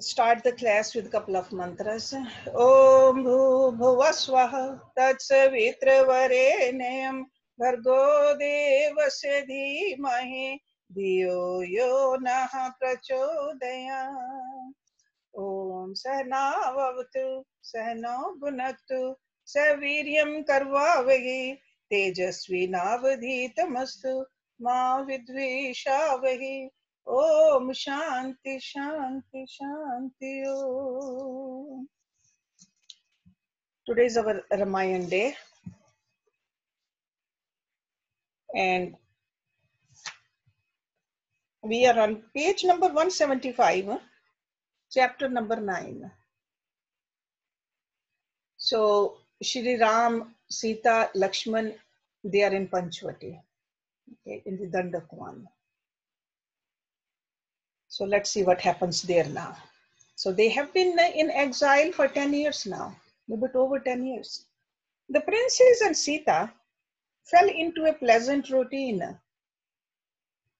Start the class with couple of mantra Om bhu भुव स्व तत्सवित्र वरे नयम भर्गो देव से धीमहे दियो यो न प्रचोदया ओम सहनावतु सहनो भुनक्तु सवीर्यम करवा वही तेजस्वी नवधीतमस्तु माँ विद्वेषा वही Om Shanti Shanti Shanti Om. Today is our Ramayan day. And we are on page number 175, huh? chapter number 9. So, Shri Ram, Sita, Lakshman, they are in Panchvati, okay, in the Dandakwan. So let's see what happens there now. So they have been in exile for 10 years now, a bit over 10 years. The princes and Sita fell into a pleasant routine.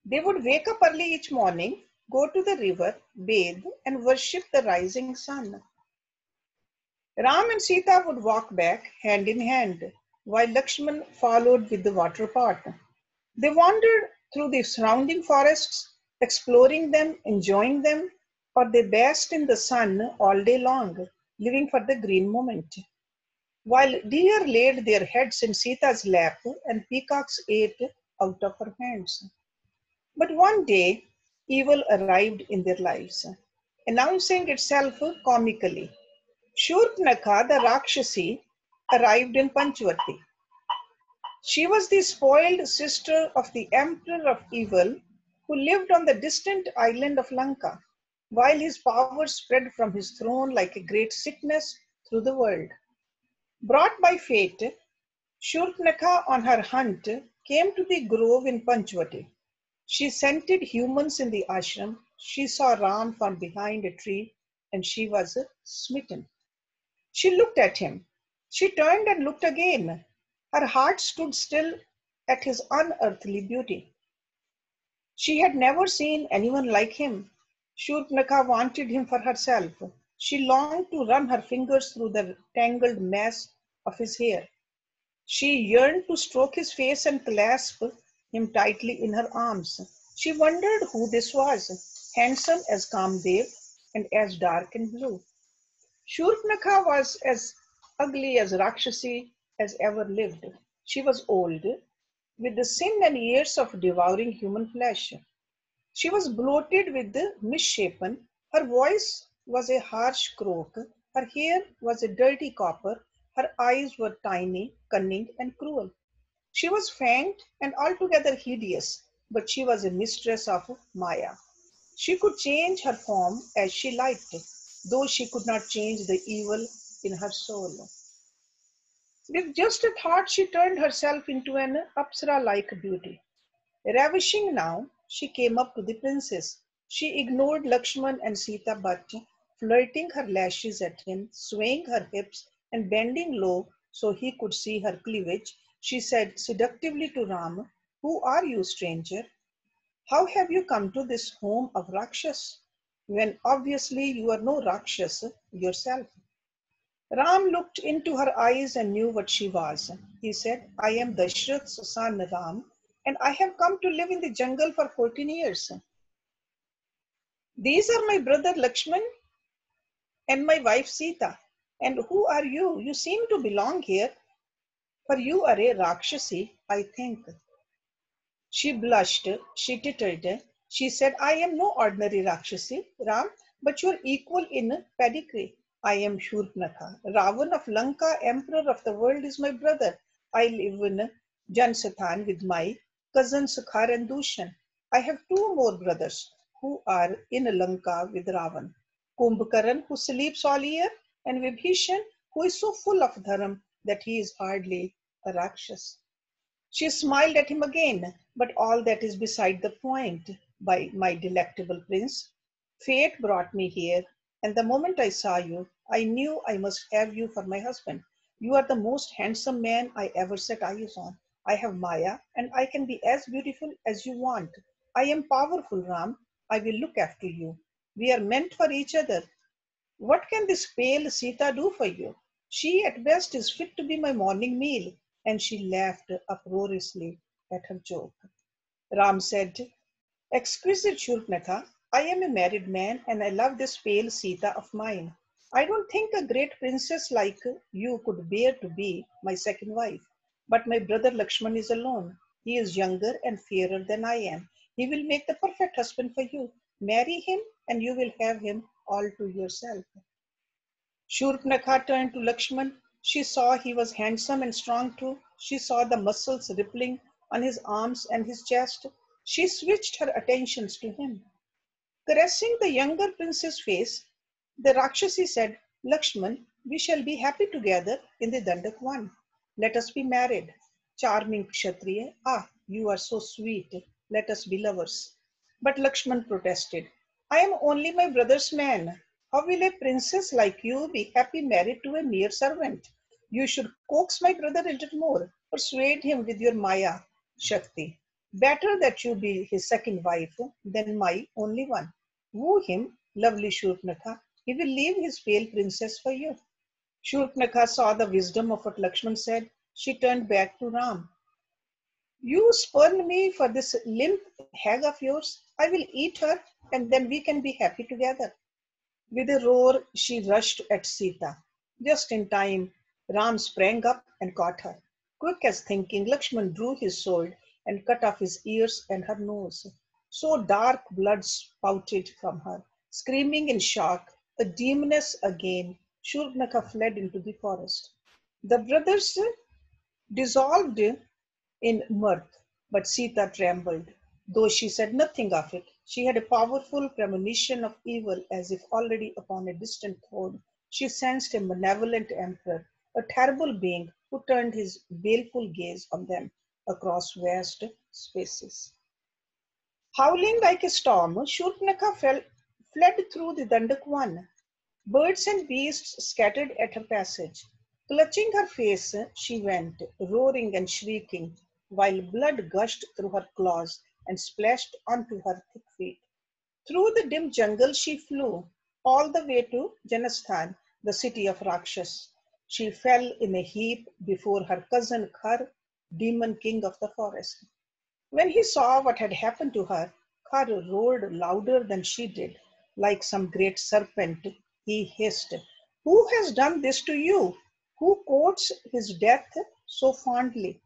They would wake up early each morning, go to the river, bathe, and worship the rising sun. Ram and Sita would walk back hand in hand, while Lakshman followed with the water pot. They wandered through the surrounding forests, exploring them, enjoying them, or they basked in the sun all day long, living for the green moment. While deer laid their heads in Sita's lap and peacocks ate out of her hands. But one day, evil arrived in their lives, announcing itself comically. Shurpnakha, the Rakshasi, arrived in Panchvati. She was the spoiled sister of the emperor of evil who lived on the distant island of Lanka, while his power spread from his throne like a great sickness through the world. Brought by fate, Shurpnakha on her hunt came to the grove in Panchvati. She scented humans in the ashram. She saw Ram from behind a tree and she was smitten. She looked at him. She turned and looked again. Her heart stood still at his unearthly beauty. She had never seen anyone like him. Shurpnakha wanted him for herself. She longed to run her fingers through the tangled mass of his hair. She yearned to stroke his face and clasp him tightly in her arms. She wondered who this was, handsome as Kamdev and as dark and blue. Shurpnakha was as ugly as Rakshasi as ever lived. She was old, with the sin and years of devouring human flesh. She was bloated with the misshapen. Her voice was a harsh croak. Her hair was a dirty copper. Her eyes were tiny, cunning, and cruel. She was fanged and altogether hideous, but she was a mistress of Maya. She could change her form as she liked, though she could not change the evil in her soul. With just a thought, she turned herself into an Apsara like beauty. Ravishing now, she came up to the princess. She ignored Lakshman and Sita but, flirting her lashes at him, swaying her hips, and bending low so he could see her cleavage, she said seductively to Ram, Who are you, stranger? How have you come to this home of Rakshas when obviously you are no Rakshas yourself? Ram looked into her eyes and knew what she was. He said, I am Dashrath's son Ram, and I have come to live in the jungle for 14 years. These are my brother Lakshman and my wife Sita. And who are you? You seem to belong here, for you are a Rakshasi, I think. She blushed, she tittered, she said, I am no ordinary Rakshasi, Ram, but you are equal in pedigree. I am Shurpnakha. Ravan of Lanka, emperor of the world, is my brother. I live in Janasthan with my cousin Sukhar and Dushan. I have two more brothers who are in Lanka with Ravan. Kumbhakaran, who sleeps all year, and Vibhishan, who is so full of dharam that he is hardly a Rakshas. She smiled at him again, but all that is beside the point, by my delectable prince. Fate brought me here, and the moment I saw you, I knew I must have you for my husband. You are the most handsome man I ever set eyes on. I have Maya, and I can be as beautiful as you want. I am powerful, Ram. I will look after you. We are meant for each other. What can this pale Sita do for you? She at best is fit to be my morning meal. And she laughed uproariously at her joke. Ram said, Exquisite Shurpanakha, I am a married man and I love this pale Sita of mine. I don't think a great princess like you could bear to be my second wife. But my brother Lakshman is alone. He is younger and fairer than I am. He will make the perfect husband for you. Marry him and you will have him all to yourself. Shurpanakha turned to Lakshman. She saw he was handsome and strong too. She saw the muscles rippling on his arms and his chest. She switched her attentions to him. Caressing the younger prince's face, the Rakshasi said, Lakshman, we shall be happy together in the Dandakwan. Let us be married. Charming Kshatriya, ah, you are so sweet. Let us be lovers. But Lakshman protested, I am only my brother's man. How will a princess like you be happy married to a mere servant? You should coax my brother a little more. Persuade him with your Maya, Shakti. Better that you be his second wife than my only one. Woo him, lovely Shurpanakha. He will leave his pale princess for you. Shurpanakha saw the wisdom of what Lakshman said. She turned back to Ram. You spurn me for this limp hag of yours. I will eat her and then we can be happy together. With a roar, she rushed at Sita. Just in time, Ram sprang up and caught her. Quick as thinking, Lakshman drew his sword and cut off his ears and her nose. So dark blood spouted from her. Screaming in shock, a demoness again, Shurpanakha fled into the forest. The brothers dissolved in mirth, but Sita trembled. Though she said nothing of it, she had a powerful premonition of evil as if already upon a distant throne. She sensed a malevolent emperor, a terrible being who turned his baleful gaze on them across vast spaces. Howling like a storm, Shurpanakha fled through the Dandakwan. Birds and beasts scattered at her passage. Clutching her face, she went, roaring and shrieking, while blood gushed through her claws and splashed onto her thick feet. Through the dim jungle she flew, all the way to Janasthan, the city of Rakshas. She fell in a heap before her cousin Khar, demon king of the forest. When he saw what had happened to her, Khar roared louder than she did. Like some great serpent, he hissed, Who has done this to you? Who courts his death so fondly?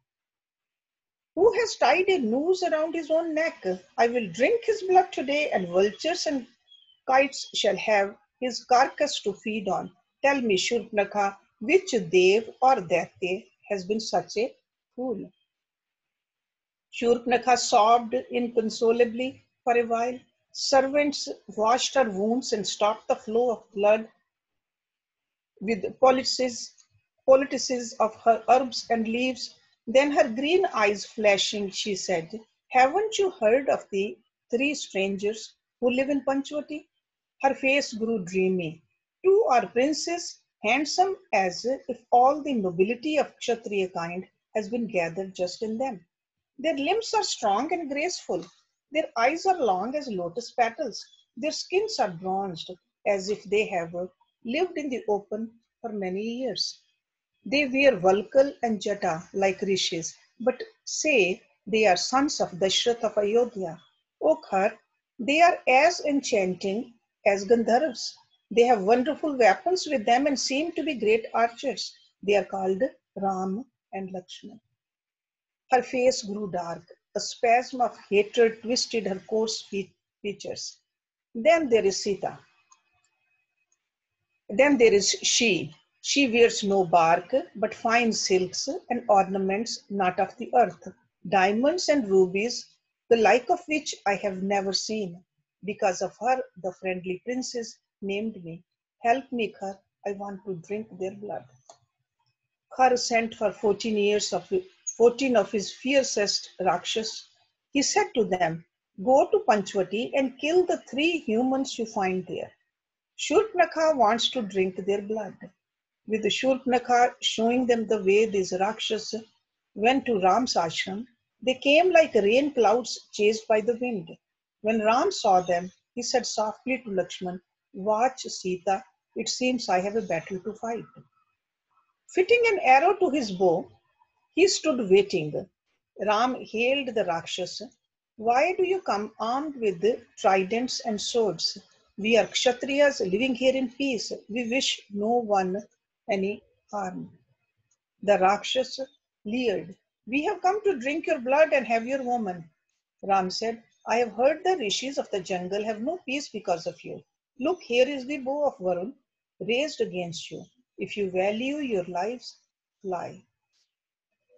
Who has tied a noose around his own neck? I will drink his blood today, and vultures and kites shall have his carcass to feed on. Tell me, Shurpanakha, which Dev or Daitya has been such a fool? Shurpanakha sobbed inconsolably for a while. Servants washed her wounds and stopped the flow of blood with poultices, poultices of her herbs and leaves then her green eyes flashing, she said, Haven't you heard of the three strangers who live in Panchvati? Her face grew dreamy. Two are princes, handsome as if all the nobility of Kshatriya kind has been gathered just in them. Their limbs are strong and graceful. Their eyes are long as lotus petals. Their skins are bronzed as if they have lived in the open for many years. They wear Valkal and Jata like rishis, but say they are sons of Dashrath of Ayodhya. O Khar, they are as enchanting as Gandharvas. They have wonderful weapons with them and seem to be great archers. They are called Ram and Lakshman. Her face grew dark. A spasm of hatred twisted her coarse features. Then there is Sita. Then there is she, she wears no bark, but fine silks and ornaments not of the earth, diamonds and rubies, the like of which I have never seen. Because of her, the friendly princes named me. Help me, Khar, I want to drink their blood. Khar sent for 14 years of 14 of his fiercest Rakshas. He said to them, Go to Panchvati and kill the three humans you find there. Shurpanakha wants to drink their blood with the Shurpanakha showing them the way these Rakshas went to Ram's ashram, they came like rain clouds chased by the wind. When Ram saw them, he said softly to Lakshman, Watch Sita, it seems I have a battle to fight. Fitting an arrow to his bow, he stood waiting. Ram hailed the Rakshasa. Why do you come armed with tridents and swords? We are Kshatriyas living here in peace. We wish no one any harm. The Rakshas leered. We have come to drink your blood and have your woman. Ram said, I have heard the rishis of the jungle have no peace because of you. Look, here is the bow of Varun raised against you. If you value your lives, fly.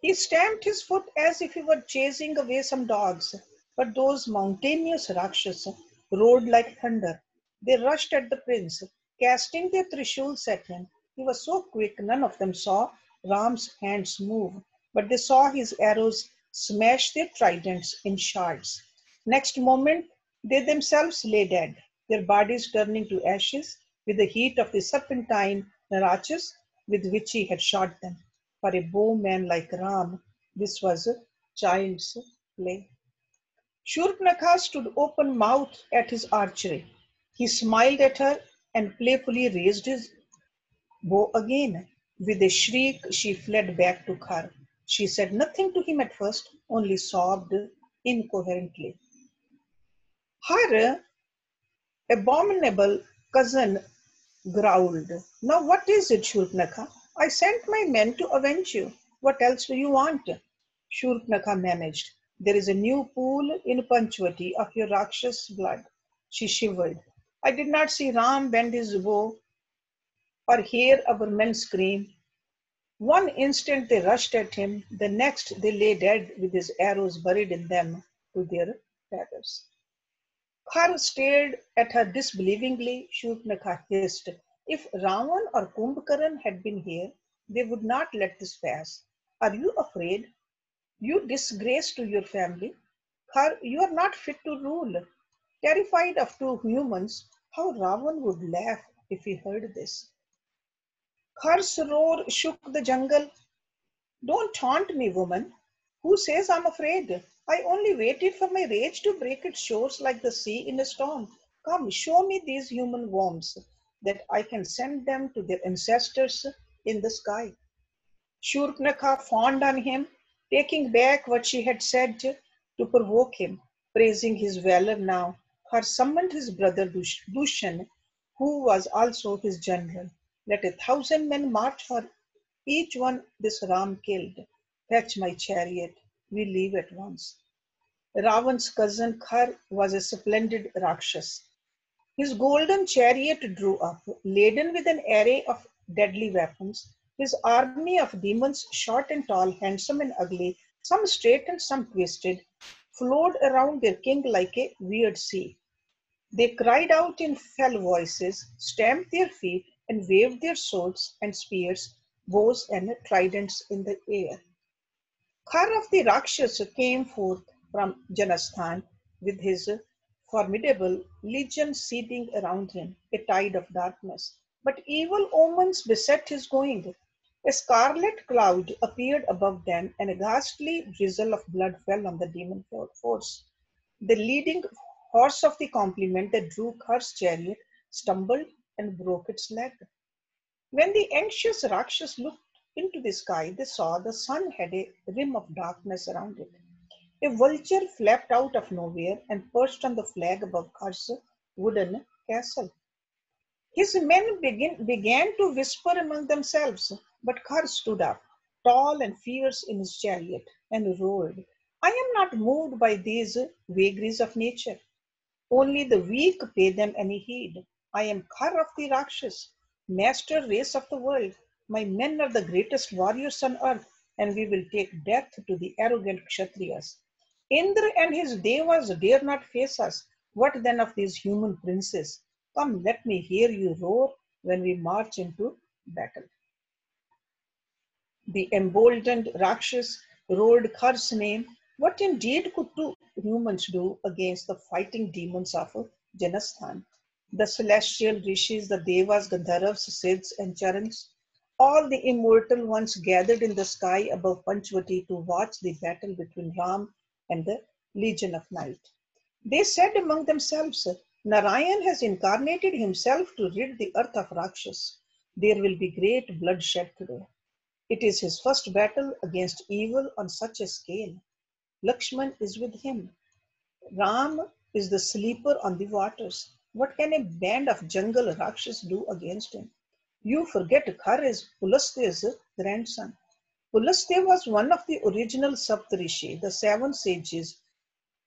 He stamped his foot as if he were chasing away some dogs, but those mountainous Rakshasa roared like thunder. They rushed at the prince, casting their trishuls at him. He was so quick, none of them saw Ram's hands move, but they saw his arrows smash their tridents in shards. Next moment, they themselves lay dead, their bodies turning to ashes with the heat of the serpentine Rakshas with which he had shot them. For a bowman like Ram, this was a child's play. Shurpanakha stood open mouthed at his archery. He smiled at her and playfully raised his bow again. With a shriek, she fled back to Khar. She said nothing to him at first, only sobbed incoherently. Her abominable cousin growled, Now what is it, Shurpanakha? I sent my men to avenge you. What else do you want? Shurpanakha managed. There is a new pool in Panchavati of your Rakshas blood. She shivered. I did not see Ram bend his bow or hear our men scream. One instant they rushed at him, the next they lay dead with his arrows buried in them to their feathers. Khar stared at her disbelievingly. Shurpanakha hissed, if Ravan or Kumbhakaran had been here, they would not let this pass. Are you afraid? You disgrace to your family. You are not fit to rule. Terrified of two humans, how Ravan would laugh if he heard this. Khar's roar shook the jungle. Don't taunt me, woman. Who says I'm afraid? I only waited for my rage to break its shores like the sea in a storm. Come, show me these human worms that I can send them to their ancestors in the sky. Shurpanakha fawned on him, taking back what she had said to, provoke him, praising his valor now. Her summoned his brother Dushan, who was also his general. Let a thousand men march for each one this Ram killed. Fetch my chariot, we leave at once. Ravan's cousin Khar was a splendid Rakshas. His golden chariot drew up, laden with an array of deadly weapons. His army of demons, short and tall, handsome and ugly, some straight and some twisted, flowed around their king like a weird sea. They cried out in fell voices, stamped their feet, and waved their swords and spears, bows and tridents in the air. Khar of the Rakshas came forth from Janasthan with his formidable legion seething around him, a tide of darkness. But evil omens beset his going. A scarlet cloud appeared above them, and a ghastly drizzle of blood fell on the demon force. The leading horse of the complement that drew Khar's chariot stumbled and broke its leg. When the anxious Rakshas looked into the sky, they saw the sun had a rim of darkness around it. A vulture flapped out of nowhere and perched on the flag above Khar's wooden castle. His men begin, began to whisper among themselves, but Khar stood up, tall and fierce in his chariot, and roared, I am not moved by these vagaries of nature. Only the weak pay them any heed. I am Khar of the Rakshas, master race of the world. My men are the greatest warriors on earth, and we will take death to the arrogant Kshatriyas. Indra and his devas dare not face us. What then of these human princes? Come, let me hear you roar when we march into battle. The emboldened Rakshas roared Khar's name. What indeed could two humans do against the fighting demons of Janasthan? The celestial rishis, the devas, Gandharvas, Siddhs, and Charans, all the immortal ones gathered in the sky above Panchvati to watch the battle between Ram and the Legion of Night. They said among themselves, Narayan has incarnated himself to rid the earth of Rakshas. There will be great bloodshed today. It is his first battle against evil on such a scale. Lakshman is with him. Ram is the sleeper on the waters. What can a band of jungle Rakshas do against him? You forget Khar is Pulastya's grandson. Pulastya was one of the original Saptarishi, the seven sages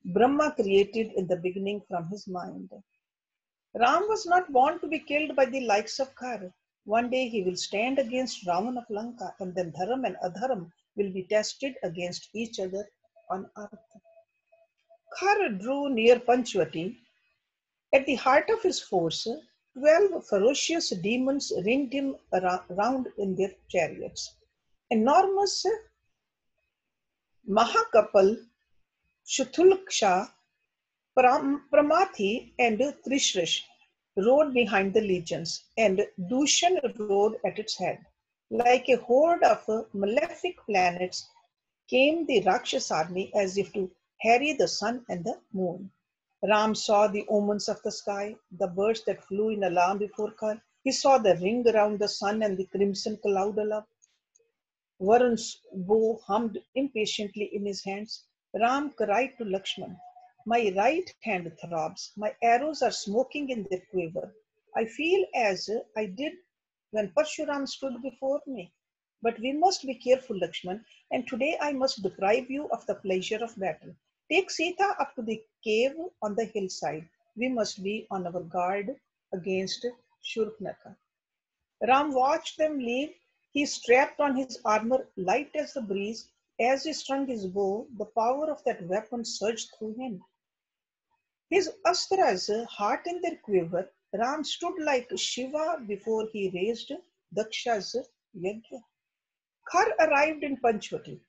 Brahma created in the beginning from his mind. Ram was not born to be killed by the likes of Khar. One day he will stand against Ravan of Lanka, and then Dharam and Adharam will be tested against each other on earth. Khar drew near Panchvati. At the heart of his force, twelve ferocious demons ringed him around in their chariots. Enormous Mahakapal, Shuthulksha, Pramathi, and Trishrish rode behind the legions, and Dushan rode at its head. Like a horde of malefic planets came the Rakshas army as if to harry the sun and the moon. Ram saw the omens of the sky, the birds that flew in alarm before Khar. He saw the ring around the sun and the crimson cloud above. Varun's bow hummed impatiently in his hands. Ram cried to Lakshman, My right hand throbs, my arrows are smoking in their quiver. I feel as I did when Parshuram stood before me. But we must be careful, Lakshman, and today I must deprive you of the pleasure of battle. Take Sita up to the cave on the hillside. We must be on our guard against Shurpanakha. Ram watched them leave he strapped on his armor light as the breeze. As he strung his bow, the power of that weapon surged through him. His astras heart in their quiver, Ram stood like Shiva before he raised Daksha's yajna. Khar arrived in Panchvati.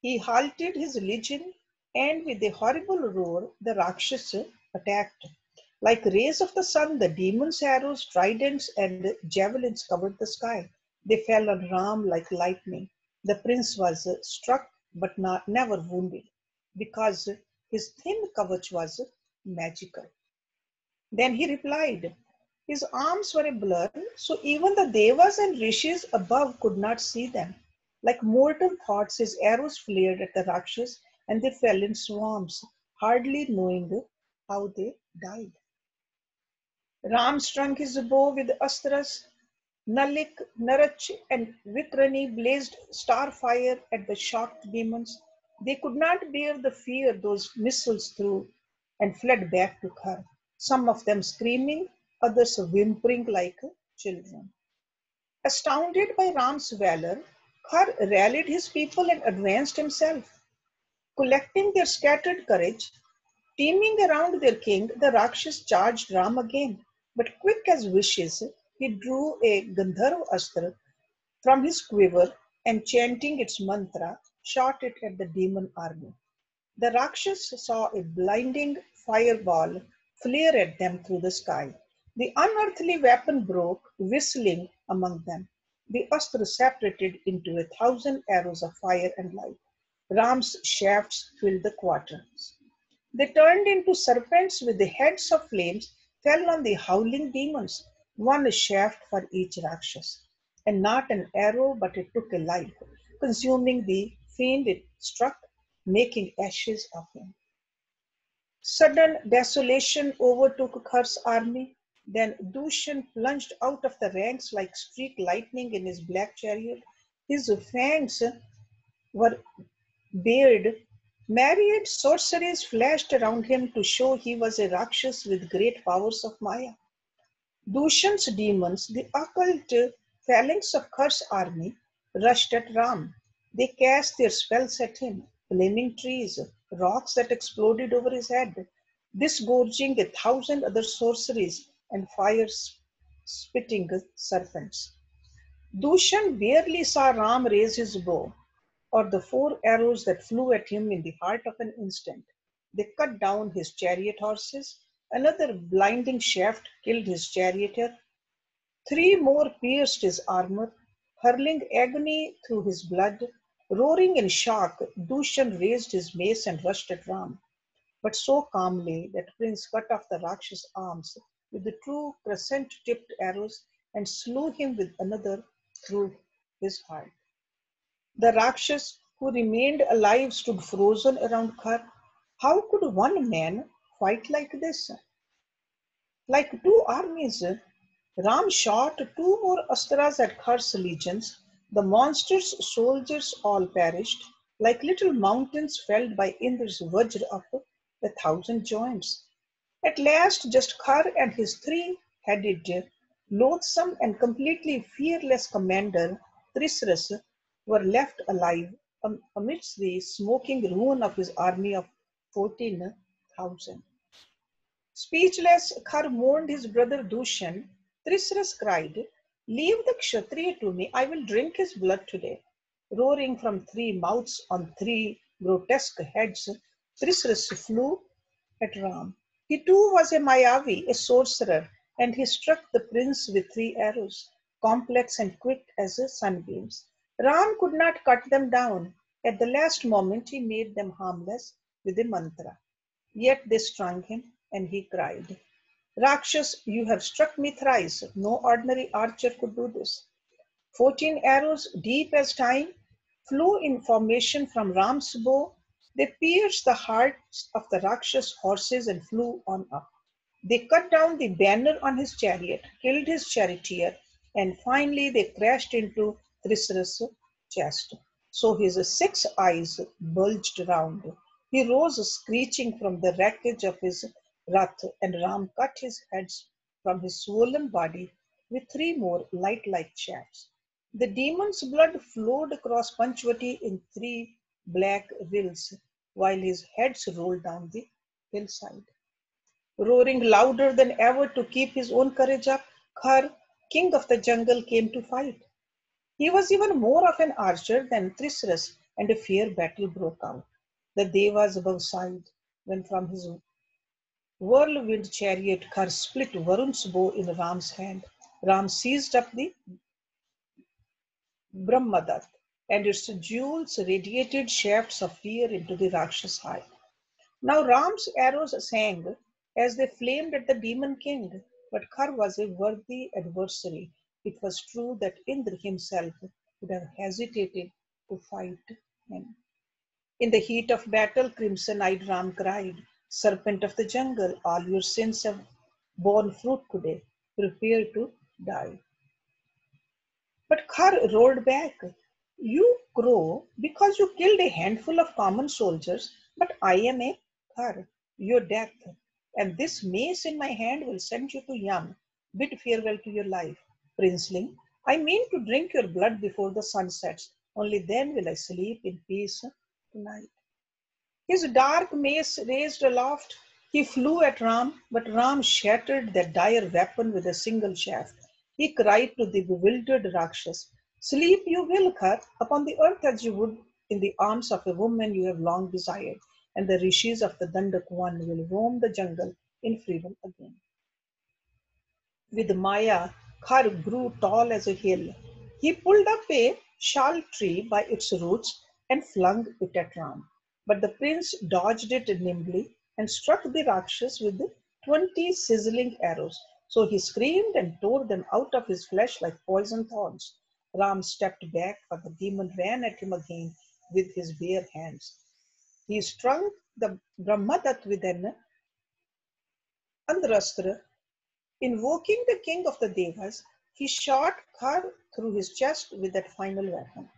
He halted his legion and with a horrible roar, the Rakshasa attacked. Like rays of the sun, the demons' arrows, tridents, and javelins covered the sky. They fell on Ram like lightning. The prince was struck but not never wounded because his thin kavach was magical. Then he replied, His arms were a blur, so even the devas and rishis above could not see them. Like mortal thoughts, his arrows flared at the Rakshas and they fell in swarms, hardly knowing how they died. Ram strung his bow with astras Nalik, Narach, and Vikrani blazed star fire at the shocked demons. They could not bear the fear those missiles threw and fled back to Khar, some of them screaming, others whimpering like children. Astounded by Ram's valor, Khar rallied his people and advanced himself. Collecting their scattered courage, teaming around their king, the Rakshas charged Ram again. But quick as wishes, he drew a Gandharva Astra from his quiver and chanting its mantra, shot it at the demon army. The Rakshas saw a blinding fireball flare at them through the sky. The unearthly weapon broke, whistling among them. The Astra separated into a thousand arrows of fire and light. Ram's shafts filled the quarters. They turned into serpents with the heads of flames, fell on the howling demons, one shaft for each Rakshas, and not an arrow, but it took a life, consuming the fiend it struck, making ashes of him. Sudden desolation overtook Khar's army. Then Dushan plunged out of the ranks like streak lightning in his black chariot. His fangs were bared. Myriad sorceries flashed around him to show he was a Rakshas with great powers of Maya. Dushan's demons, the occult phalanx of Khar's army, rushed at Ram. They cast their spells at him, flaming trees, rocks that exploded over his head, disgorging a thousand other sorceries and fire spitting serpents. Dushan barely saw Ram raise his bow, or the four arrows that flew at him in the heart of an instant. They cut down his chariot horses Another blinding shaft killed his charioteer. Three more pierced his armor, hurling agony through his blood. Roaring in shock, Dushan raised his mace and rushed at Ram. but so calmly that Prince cut off the Rakshas' arms with the two crescent tipped arrows and slew him with another through his heart. The Rakshas who remained alive stood frozen around Khar. How could one man fight like this? Like two armies, Ram shot two more astras at Khar's legions. The monster's soldiers all perished, like little mountains felled by Indra's Vajra of a thousand joints. At last, just Khar and his three-headed, loathsome and completely fearless commander, Trisras, were left alive amidst the smoking ruin of his army of 14,000. Speechless, Khar mourned his brother Dushan. Trisras cried, Leave the Kshatriya to me, I will drink his blood today. Roaring from three mouths on three grotesque heads, Trisras flew at Ram. He too was a Mayavi, a sorcerer, and he struck the prince with three arrows, complex and quick as sunbeams. Ram could not cut them down. At the last moment, he made them harmless with a mantra. Yet they strung him, and he cried, Rakshas, you have struck me thrice. No ordinary archer could do this. Fourteen arrows, deep as time, flew in formation from Ram's bow. They pierced the hearts of the Rakshas horses and flew on up. They cut down the banner on his chariot, killed his charioteer, and finally they crashed into Trisra's chest. So his six eyes bulged round. He rose screeching from the wreckage of his wrath, and Ram cut his heads from his swollen body with three more light-like shafts. The demon's blood flowed across Panchvati in three black rills, while his heads rolled down the hillside. Roaring louder than ever to keep his own courage up, Khar, king of the jungle, came to fight. He was even more of an archer than Trisras, and a fair battle broke out. The Devas above sighed when from his whirlwind chariot Khar split Varun's bow in Ram's hand. Ram seized up the Brahmadat, and its jewels radiated shafts of fear into the Rakshas' heart. Now Ram's arrows sang as they flamed at the demon king, but Khar was a worthy adversary it was true that Indra himself would have hesitated to fight him. In the heat of battle, Crimson Eyed Ram cried, Serpent of the jungle, all your sins have borne fruit today. Prepare to die. But Khar roared back, You crow because you killed a handful of common soldiers, but I am a Khar, your death, and this mace in my hand will send you to Yam. Bid farewell to your life. Princeling, I mean to drink your blood before the sun sets. Only then will I sleep in peace tonight. His dark mace raised aloft, he flew at Ram, but Ram shattered that dire weapon with a single shaft. He cried to the bewildered Rakshas, Sleep you will, Khar, upon the earth as you would in the arms of a woman you have long desired, and the rishis of the Dandakwan will roam the jungle in freedom again. With Maya, Khar grew tall as a hill. He pulled up a shal tree by its roots and flung it at Ram. But the prince dodged it nimbly and struck the Rakshas with twenty sizzling arrows. So he screamed and tore them out of his flesh like poison thorns. Ram stepped back, but the demon ran at him again with his bare hands. He struck the Brahmadat with an Aindrastra Invoking the king of the Devas, he shot Khar through his chest with that final weapon.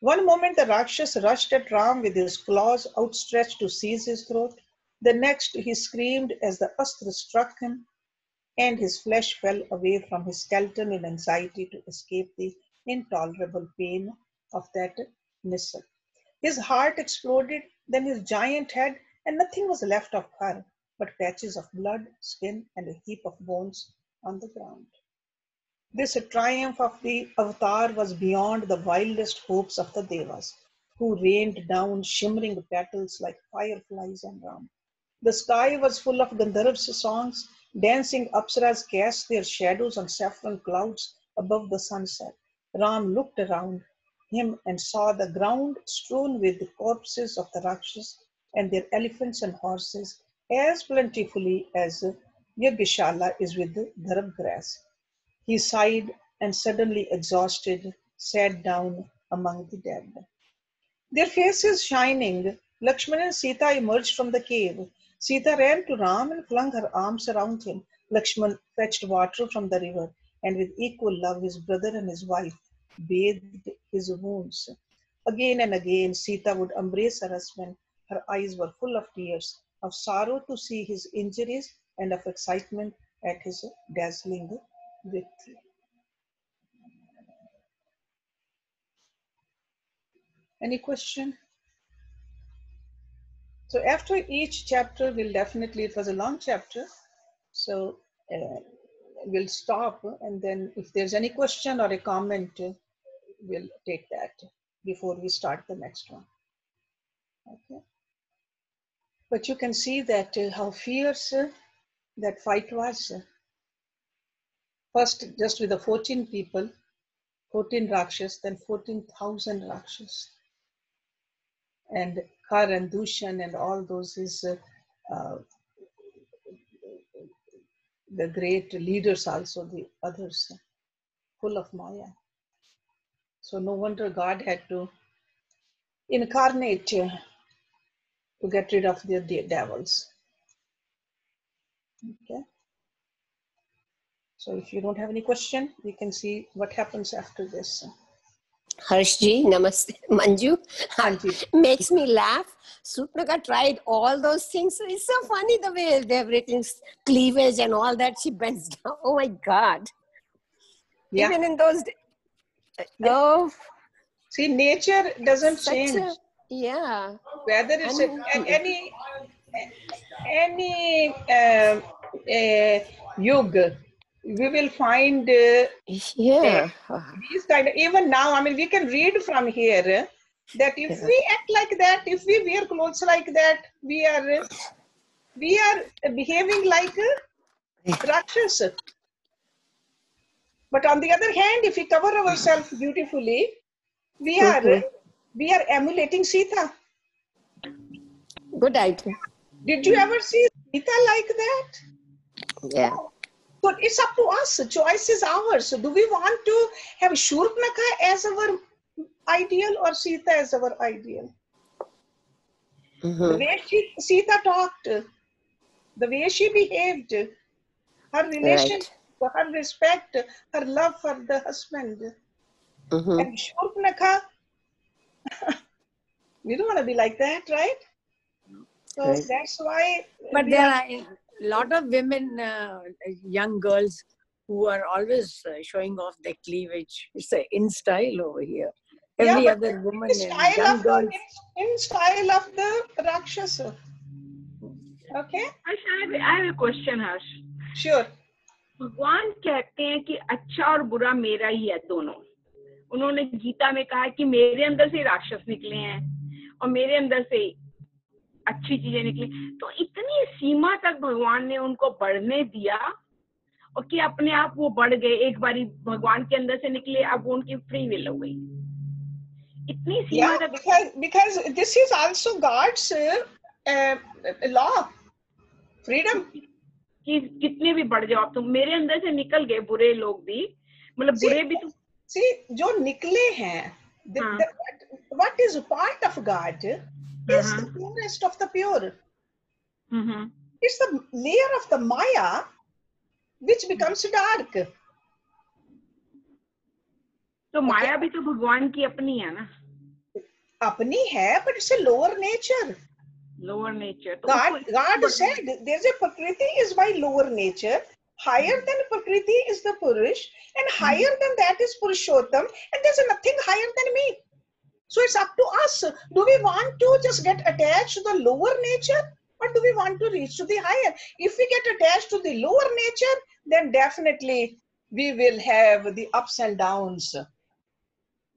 One moment the Rakshas rushed at Ram with his claws outstretched to seize his throat. The next he screamed as the astra struck him, and his flesh fell away from his skeleton in anxiety to escape the intolerable pain of that missile. His heart exploded, then his giant head, and nothing was left of Khar but patches of blood, skin, and a heap of bones on the ground. This triumph of the avatar was beyond the wildest hopes of the Devas, who rained down shimmering petals like fireflies on Ram. The sky was full of Gandharv's songs. Dancing Apsaras cast their shadows on saffron clouds above the sunset. Ram looked around him and saw the ground strewn with the corpses of the Rakshas and their elephants and horses as plentifully as Yagashala is with the dharab grass. He sighed and suddenly exhausted sat down among the dead. Their faces shining, Lakshmana and Sita emerged from the cave. Sita ran to Ram and flung her arms around him. Lakshman fetched water from the river, and with equal love, his brother and his wife bathed his wounds. Again and again, Sita would embrace her husband. Her eyes were full of tears, of sorrow to see his injuries and of excitement at his dazzling victory. Any question? So after each chapter, we'll definitely, it was a long chapter, so uh, we'll stop and then if there's any question or a comment, we'll take that before we start the next one. Okay. But you can see that uh, how fierce uh, that fight was. First, just with the 14 people, 14 Rakshas, then 14,000 Rakshas and Khar and Dushan and all those is uh, uh, the great leaders also, the others, full of Maya. So no wonder God had to incarnate uh, to get rid of the, the devils. Okay. So if you don't have any question, we can see what happens after this. Hershji, namaste. Manju, Manju. makes me laugh. Supnaka tried all those things. It's so funny the way they've written cleavage and all that. She bends down. Oh my God. Yeah. Even in those days. Oh, See, nature doesn't such change. a, yeah. Whether it's a, any any um, uh, yuga, we will find uh, Yeah. these kind of even now i mean we can read from here that if Yeah. we act like that if we wear clothes like that we are we are behaving like rakshas but on the other hand if we cover ourselves beautifully we are Mhm. We are emulating sita Good idea. did you ever see sita like that Yeah. So it's up to us. Choice is ours. So do we want to have Shurpnakha as our ideal or Sita as our ideal? The Mhm. way she, Sita talked, the way she behaved, her relation, her respect, her love for the husband. Mhm. And Shurpnakha, we don't want to be like that, right? So right. that's why. But there are a lot of women, uh, young girls, who are always uh, showing off their cleavage. It's a in style over here. Every yeah, other woman in style, of girls. the, in, style of the Rakshasa. Okay? Hersh, I, have, I have a question, Hersh. Sure. भगवान कहते हैं कि अच्छा और बुरा मेरा ही है दोनों उन्होंने गीता में कहा कि मेरे अंदर से राक्षस निकले हैं और मेरे अंदर से अच्छी चीज़ें निकली। तो इतनी सीमा तक भगवान ने उनको बढ़ने दिया और कि अपने आप वो बढ़ गए। एक बारी भगवान के अंदर से निकले अब वो उनकी फ्री विल हो गई। इतनी सीमा Yeah, तक because because this is also God's uh, uh, law, freedom. कि कितने भी बढ़ जाओ आप तुम मेरे अंदर से निकल गए बुरे लोग भी। मतलब बुरे भी तो See, जो निकले हैं, हाँ. the, what is part of God is Uh-huh. the purest of the pure. Hmm It's the layer of the Maya which becomes dark. तो माया भी तो भगवान की अपनी है ना अपनी है, it's a lower nature. Lower nature तो God, उसको- God said there's a Prakriti is my lower nature. Higher than Prakriti is the Purush, and hmm. higher than that is Purushottam, and there's nothing higher than me. So it's up to us. Do we want to just get attached to the lower nature, or do we want to reach to the higher? If we get attached to the lower nature, then definitely we will have the ups and downs.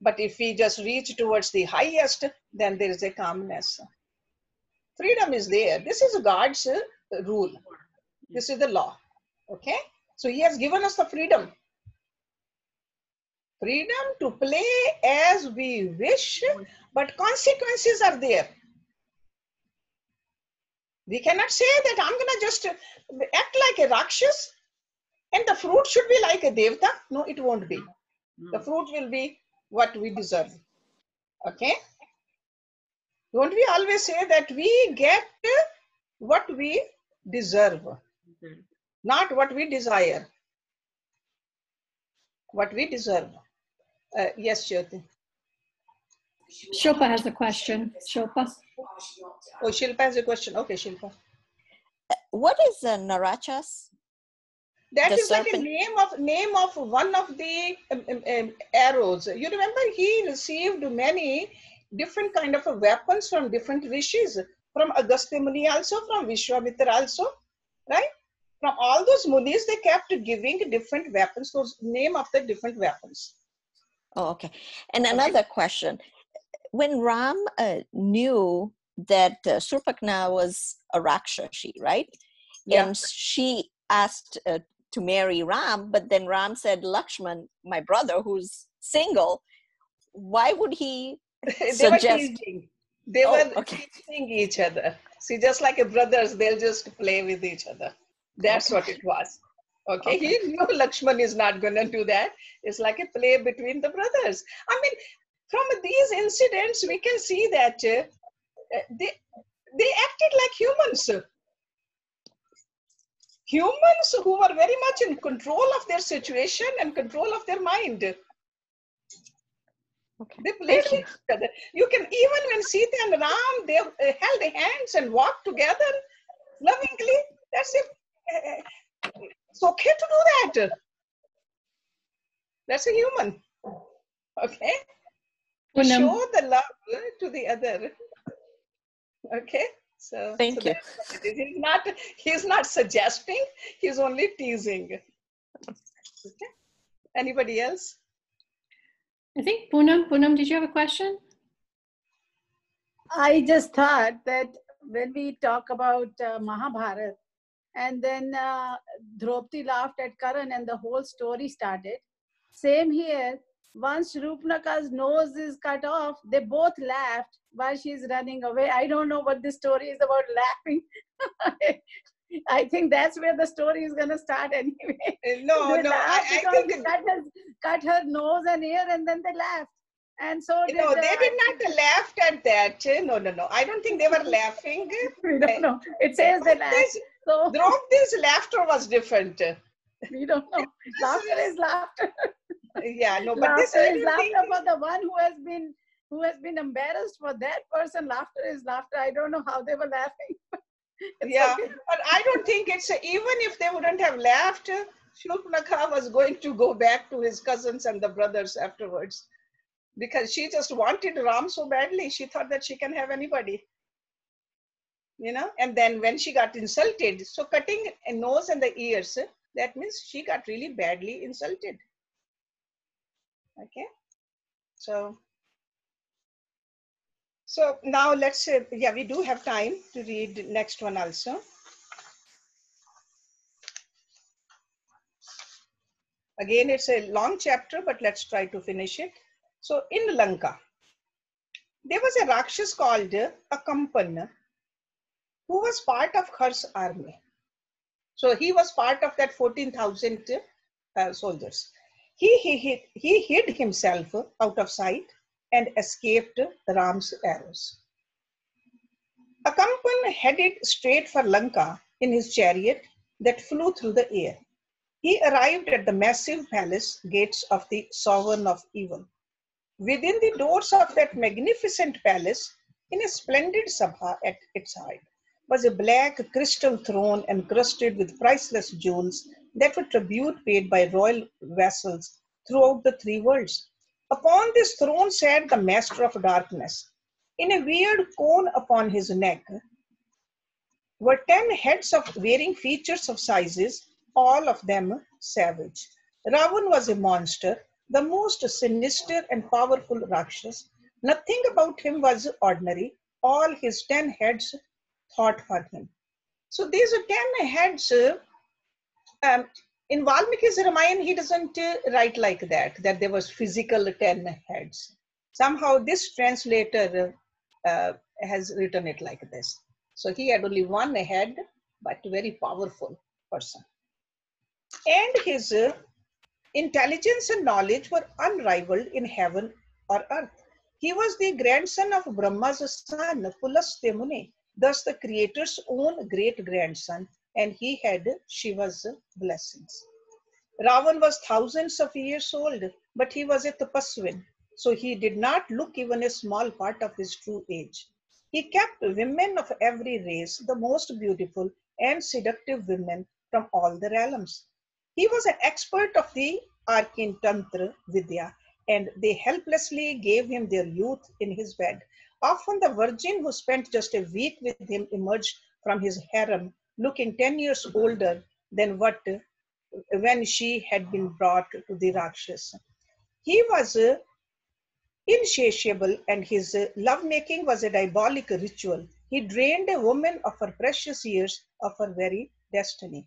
But if we just reach towards the highest, then there is a calmness freedom is there. This is God's rule. This is the law. Okay? So He has given us the freedom. Freedom to play as we wish, but consequences are there. We cannot say that I'm gonna just uh, act like a Rakshas and the fruit should be like a Devta. No, it won't be. The fruit will be what we deserve. Okay? Don't we always say that we get what we deserve. Not what we desire? What we deserve. Uh, yes, Jyoti. Shilpa has a question. Shilpa? Oh, Shilpa has a question. Okay, Shilpa. What is uh, Narachas? That The is like a name of name of one of the um, um, um, arrows. You remember he received many different kind of weapons from different rishis, from Agastya Muni also, from Vishwamitra also, right? From all those munis, they kept giving different weapons, those name of the different weapons. Oh, okay. And another question. When Ram uh, knew that uh, Shurpnakha was a Rakshashi, right? Yeah. And she asked uh, to marry Ram, but then Ram said, Lakshman, my brother who's single, why would he? they Suggest- were teasing. They Oh, were okay. teasing each other. See, just like a brothers, they'll just play with each other. That's what it was. Okay, he knew Lakshman is not going to do that. It's like a play between the brothers. I mean, from these incidents, we can see that uh, uh, they they acted like humans. Humans who were very much in control of their situation and control of their mind. Okay. They played with each other. You can even when Sita and Ram they uh, held hands and walked together lovingly. That's it. It's okay to do that. That's a human. Okay. To Poonam. show the love to the other. Okay. So Thank so you. that's what it is. He's not he's not suggesting, he's only teasing. Okay. Anybody else? I think Poonam, Poonam, did you have a question? I just thought that when we talk about uh, Mahabharat, and then uh, Draupadi laughed at Karan, and the whole story started. Same here. Once Shurpnakha's nose is cut off, they both laughed while she's running away. I don't know what this story is about laughing. I think that's where the story is going to start anyway. Uh, No, they no, I, I think he cut, his, cut her nose and ear, and then they laughed. And so did, No, uh, they did not laugh at that. No, no, no. I don't think they were laughing. We don't know. It says they laughed. This, So Draupadi's laughter was different. we don't know. Laughter is laughter. Yeah, no, but this laughter I is laughter for the one who has been who has been embarrassed for that person. Laughter is laughter. I don't know how they were laughing. Yeah, okay. but I don't think it's even if they wouldn't have laughed, Shurpanakha was going to go back to his cousins and the brothers afterwards because she just wanted Ram so badly. She thought that she can have anybody. You know, and then when she got insulted, so cutting a nose and the ears, that means she got really badly insulted. Okay, so so now let's yeah, we do have time to read next one also. Again, it's a long chapter, but let's try to finish it. So in Lanka, there was a Rakshas called Akampan who was part of Khar's army. So he was part of that 14,000 uh, soldiers. He, he, he, he hid himself out of sight and escaped Ram's arrows. Akampan headed straight for Lanka in his chariot that flew through the air. He arrived at the massive palace gates of the sovereign of evil. Within the doors of that magnificent palace, in a splendid sabha at its height, was a black crystal throne encrusted with priceless jewels that were tribute paid by royal vassals throughout the three worlds. Upon this throne sat the master of darkness. In a weird cone upon his neck were ten heads of varying features of sizes, all of them savage. Ravan was a monster, the most sinister and powerful Rakshas. Nothing about him was ordinary. All his ten heads thought for him. So these are ten heads. um, in Valmiki's Ramayana, he doesn't write like that, that there was physical ten heads. Somehow this translator uh, has written it like this. So he had only one head, but very powerful person. And his uh, intelligence and knowledge were unrivaled in heaven or earth. He was the grandson of Brahma's son, Pulastya Muni, thus the creator's own great grandson, and he had Shiva's blessings. Ravan was thousands of years old, but he was a tapaswin, so he did not look even a small part of his true age. He kept women of every race, the most beautiful and seductive women from all the realms. He was an expert of the arcane Tantra Vidya, and they helplessly gave him their youth in his bed. Often the virgin who spent just a week with him emerged from his harem looking 10 years older than what when she had been brought to the Rakshas. He was uh, insatiable and his uh, lovemaking was a diabolic ritual. He drained a woman of her precious years of her very destiny.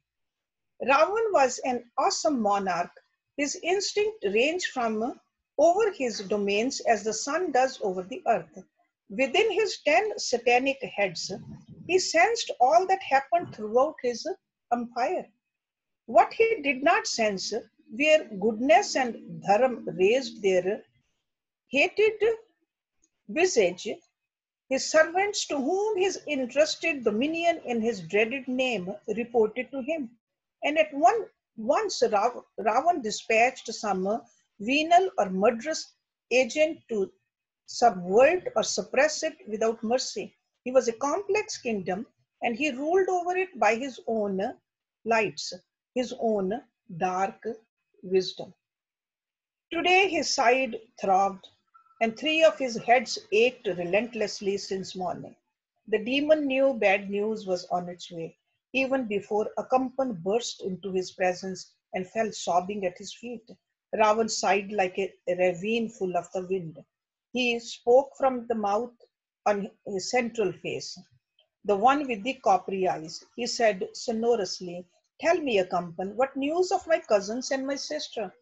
Ravan was an awesome monarch. His instinct ranged from uh, over his domains as the sun does over the earth. Within his ten satanic heads, he sensed all that happened throughout his empire. What he did not sense, where goodness and dharam raised their hated visage, his servants to whom his entrusted dominion in his dreaded name reported to him. And at one once Ravan dispatched some venal or murderous agent to subvert or suppress it without mercy. He was a complex kingdom and he ruled over it by his own lights, his own dark wisdom. Today his side throbbed and three of his heads ached relentlessly since morning. The demon knew bad news was on its way, even before Akampan burst into his presence and fell sobbing at his feet. Ravan sighed like a ravine full of the wind. He spoke from the mouth on his central face, the one with the coppery eyes. He said sonorously, Tell me, Akampan, what news of my cousins and my sister?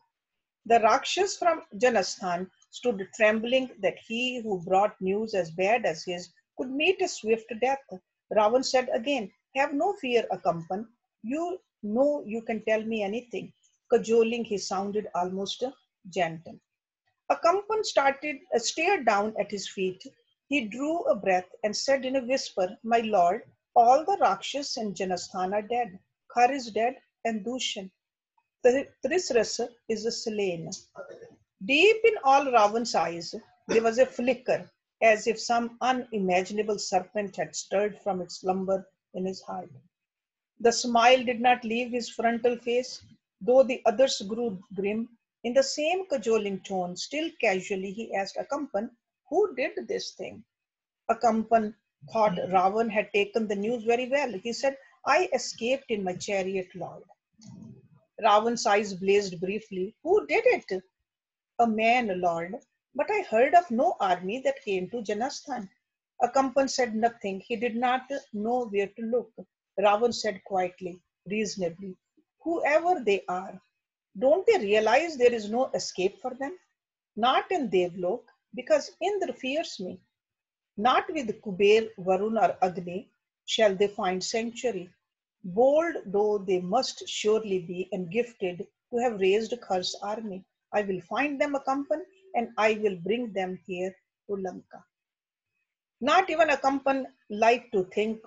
The Rakshas from Janasthan stood trembling that he who brought news as bad as his could meet a swift death. Ravan said again, Have no fear, Akampan. You know you can tell me anything. Cajoling, he sounded almost gentle. Akampan started, uh, stared down at his feet. He drew a breath and said in a whisper, My lord, all the Rakshas in Janasthan are dead. Khar is dead and Dushan. Trisrasa is slain. Deep in all Ravan's eyes, there was a flicker, as if some unimaginable serpent had stirred from its slumber in his heart. The smile did not leave his frontal face, though the others grew grim. In the same cajoling tone, still casually, he asked Akampan, Who did this thing? Akampan thought hmm. Ravan had taken the news very well. He said, I escaped in my chariot, Lord. Ravan's eyes blazed briefly. Who did it? A man, Lord. But I heard of no army that came to Janasthan. Akampan said nothing. He did not know where to look. Ravan said quietly, reasonably, whoever they are, don't they realize there is no escape for them? Not in Devlok, because Indra fears me. Not with Kuber, Varun, or Agni, shall they find sanctuary. Bold though they must surely be and gifted to have raised a cursed army, I will find them a company and I will bring them here to Lanka. Not even Akampan liked to think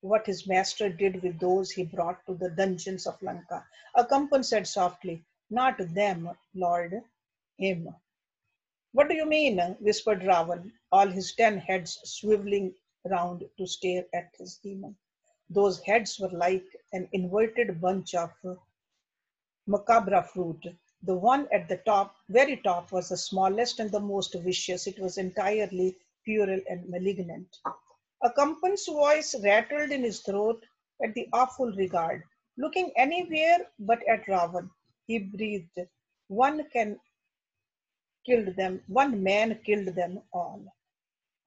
what his master did with those he brought to the dungeons of Lanka. Akampan said softly, Not them, Lord, him. What do you mean? whispered Ravan, all his ten heads swiveling round to stare at his demon. Those heads were like an inverted bunch of macabre fruit. The one at the top, very top, was the smallest and the most vicious. It was entirely puerile and malignant. Akampan's voice rattled in his throat at the awful regard. Looking anywhere but at Ravan, he breathed, One can killed them, one man killed them all.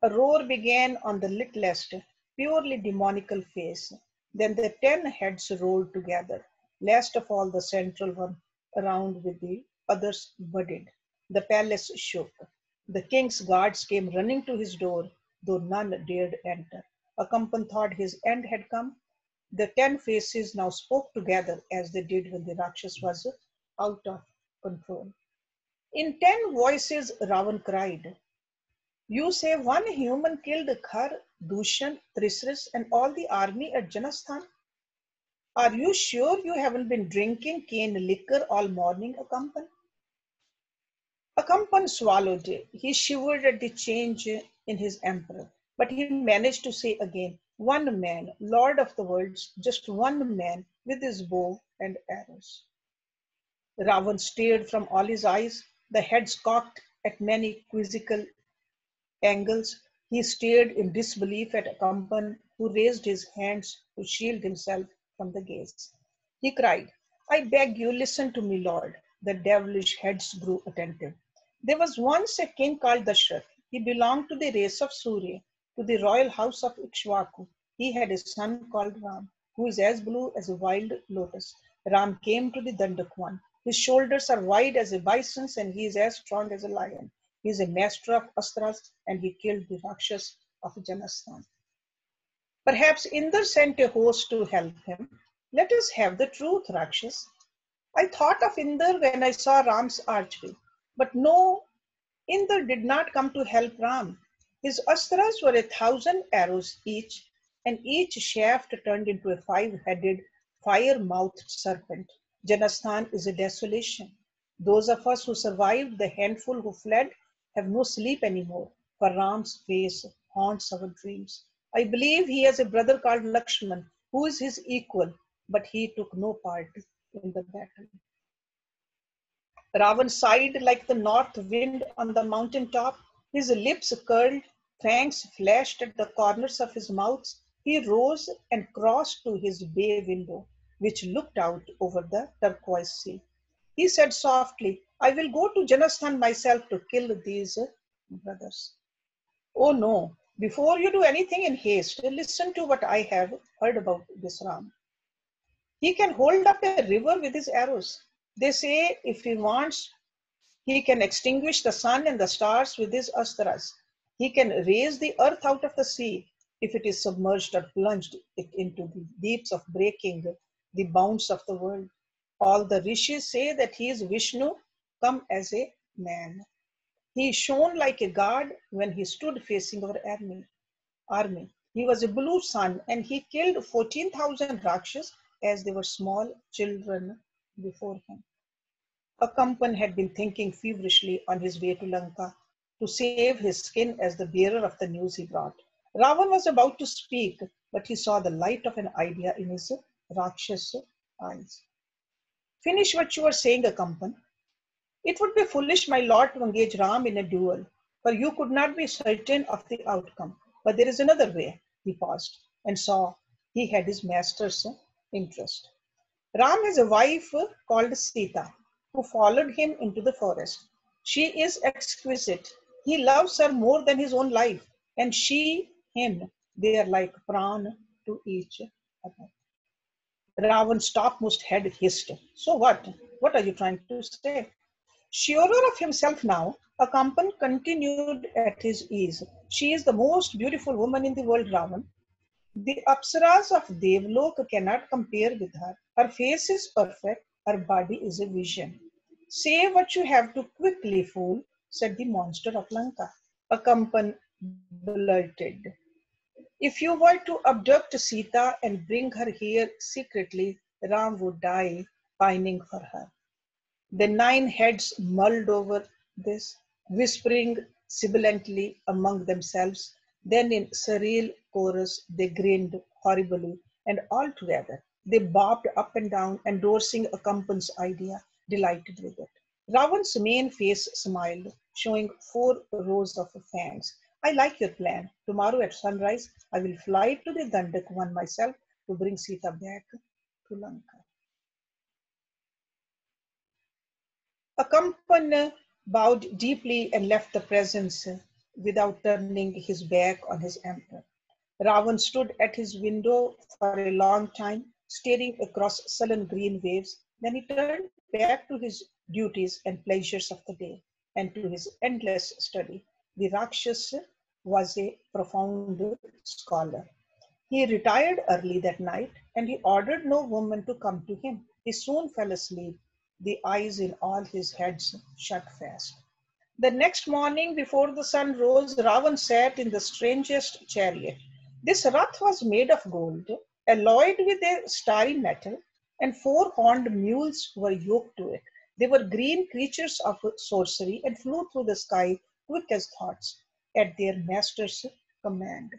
A roar began on the littlest, purely demonical face. Then the ten heads rolled together. Last of all, the central one, around with the others, budded. The palace shook. The king's guards came running to his door, though none dared enter. Akampan thought his end had come. The ten faces now spoke together as they did when the Rakshas was out of control. In ten voices, Ravan cried, You say one human killed Khar, Dushan, Trisris, and all the army at Janasthan? Are you sure you haven't been drinking cane liquor all morning, Akampan? Akampan swallowed. He shivered at the change in his emperor, but he managed to say again, One man, Lord of the worlds, just one man with his bow and arrows. Ravan stared from all his eyes, the heads cocked at many quizzical angles. He stared in disbelief at Akampan, who raised his hands to shield himself from the gaze. He cried, I beg you, listen to me, Lord. The devilish heads grew attentive. There was once a king called Dashrath. He belonged to the race of Surya, to the royal house of Ikshvaku. He had a son called Ram, who is as blue as a wild lotus. Ram came to the Dandakwan. His shoulders are wide as a bison's and he is as strong as a lion. He is a master of astras and he killed the Rakshas of Janasthan. Perhaps Indra sent a host to help him. Let us have the truth, Rakshas. I thought of Indra when I saw Ram's archery. But no, Indra did not come to help Ram. His astras were a thousand arrows each, and each shaft turned into a five headed, fire mouthed serpent. Janasthan is a desolation. Those of us who survived, the handful who fled, have no sleep anymore, for Ram's face haunts our dreams. I believe he has a brother called Lakshman, who is his equal, but he took no part in the battle. Ravan sighed like the north wind on the mountain top. His lips curled, fangs flashed at the corners of his mouth. He rose and crossed to his bay window, which looked out over the turquoise sea. He said softly, I will go to Janasthan myself to kill these brothers. Oh no, before you do anything in haste, listen to what I have heard about this Ram. He can hold up a river with his arrows. They say if he wants, he can extinguish the sun and the stars with his astras. He can raise the earth out of the sea if it is submerged or plunged into the deeps of breaking the bounds of the world. All the rishis say that he is Vishnu come as a man. He shone like a god when he stood facing our army. army. He was a blue sun and he killed 14,000 Rakshas as they were small children before him. Akampan had been thinking feverishly on his way to Lanka to save his skin as the bearer of the news he brought. Ravan was about to speak, but he saw the light of an idea in his Rakshas eyes. Finish what you were saying, Akampan. It would be foolish, my lord, to engage Ram in a duel, for you could not be certain of the outcome. But there is another way. He paused and saw he had his master's interest. Ram has a wife called Sita who followed him into the forest. She is exquisite. He loves her more than his own life, and she him. They are like pran to each other. Ravan's topmost head hissed. So what? What are you trying to say? Surer of himself now, Akampan continued at his ease. She is the most beautiful woman in the world, Ravan. The Apsaras of Devlok cannot compare with her. Her face is perfect, her body is a vision. Say what you have to quickly, fool, said the monster of Lanka. Akampan blurted. If you were to abduct Sita and bring her here secretly, Ram would die pining for her. The nine heads mulled over this, whispering sibilantly among themselves. Then, in surreal chorus, they grinned horribly, and all together they bobbed up and down, endorsing a Akampan's idea, delighted with it. Ravan's main face smiled, showing four rows of fangs. I like your plan. Tomorrow at sunrise, I will fly to the Dandakwan myself to bring Sita back to Lanka. Akampan bowed deeply and left the presence without turning his back on his emperor. Ravan stood at his window for a long time, staring across sullen green waves. Then he turned back to his duties and pleasures of the day and to his endless study. The Rakshas was a profound scholar. He retired early that night and he ordered no woman to come to him. He soon fell asleep, the eyes in all his heads shut fast. The next morning, before the sun rose, Ravan sat in the strangest chariot. This rath was made of gold, alloyed with a starry metal, and four horned mules were yoked to it. They were green creatures of sorcery and flew through the sky quick as thoughts at their master's command.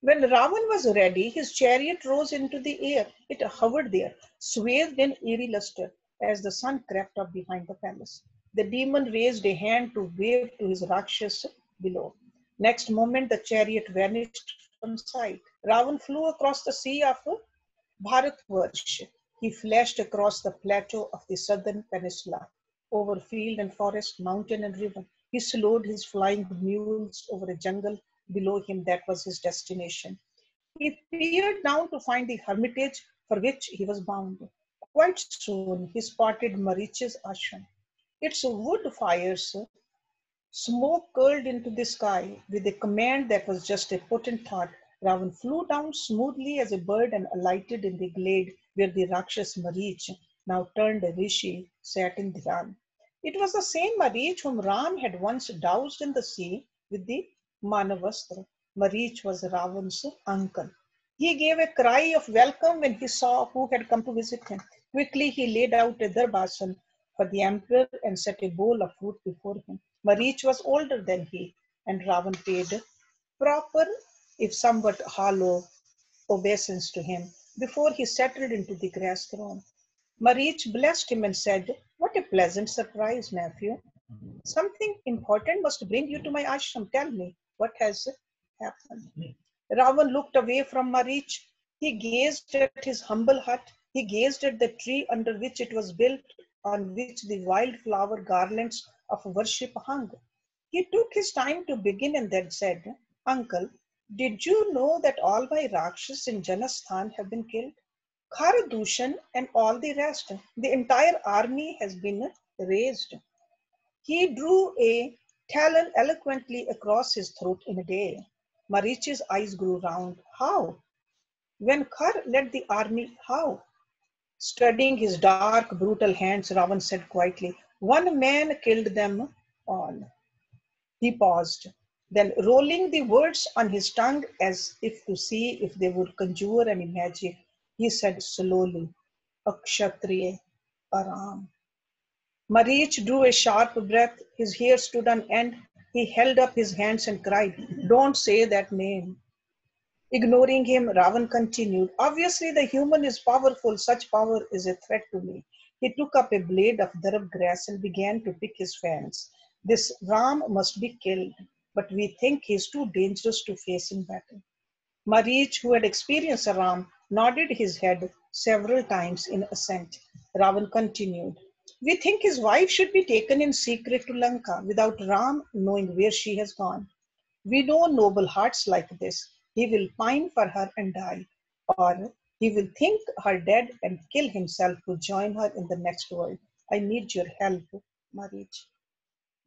When Ravan was ready, his chariot rose into the air. It hovered there, swathed in eerie luster, as the sun crept up behind the palace. The demon raised a hand to wave to his Rakshas below. Next moment, the chariot vanished from sight. Ravan flew across the sea of Bharatvarsh. He flashed across the plateau of the southern peninsula, over field and forest, mountain and river. He slowed his flying mules over a jungle below him that was his destination. He peered down to find the hermitage for which he was bound. Quite soon he spotted Marich's ashram. Its wood fires smoke curled into the sky with a command that was just a potent thought. Ravan flew down smoothly as a bird and alighted in the glade where the Rakshas Marich, now turned a rishi, sat in dhyan. It was the same Marich whom Ram had once doused in the sea with the Manavastra. Marich was Ravan's uncle. He gave a cry of welcome when he saw who had come to visit him. Quickly he laid out a darbasan for the emperor and set a bowl of fruit before him. Marich was older than he, and Ravan paid proper, if somewhat hollow, obeisance to him before he settled into the grass throne. Marich blessed him and said, What a pleasant surprise, nephew. Something important must bring you to my ashram. Tell me, what has happened? Ravan looked away from Marich. He gazed at his humble hut he gazed at the tree under which it was built, on which the wildflower garlands of worship hung. He took his time to begin and then said, Uncle, did you know that all my Rakshas in Janasthan have been killed? Kharadushan and all the rest, the entire army has been razed. He drew a talon eloquently across his throat in a day. Marich's eyes grew round. How? When Khar led the army, how? Studying his dark, brutal hands, Ravan said quietly, One man killed them all. He paused, then rolling the words on his tongue as if to see if they would conjure any magic, he said slowly, Akshatriya Aram. Marich drew a sharp breath. His hair stood on end. He held up his hands and cried, Don't say that name. Ignoring him, Ravan continued, Obviously, the human is powerful. Such power is a threat to me. He took up a blade of darab grass and began to pick his fangs. This Ram must be killed, but we think he's too dangerous to face in battle. Marich, who had experienced a Ram, nodded his head several times in assent. Ravan continued, We think his wife should be taken in secret to Lanka without Ram knowing where she has gone. We know noble hearts like this. He will pine for her and die, or he will think her dead and kill himself to join her in the next world. I need your help, Marich.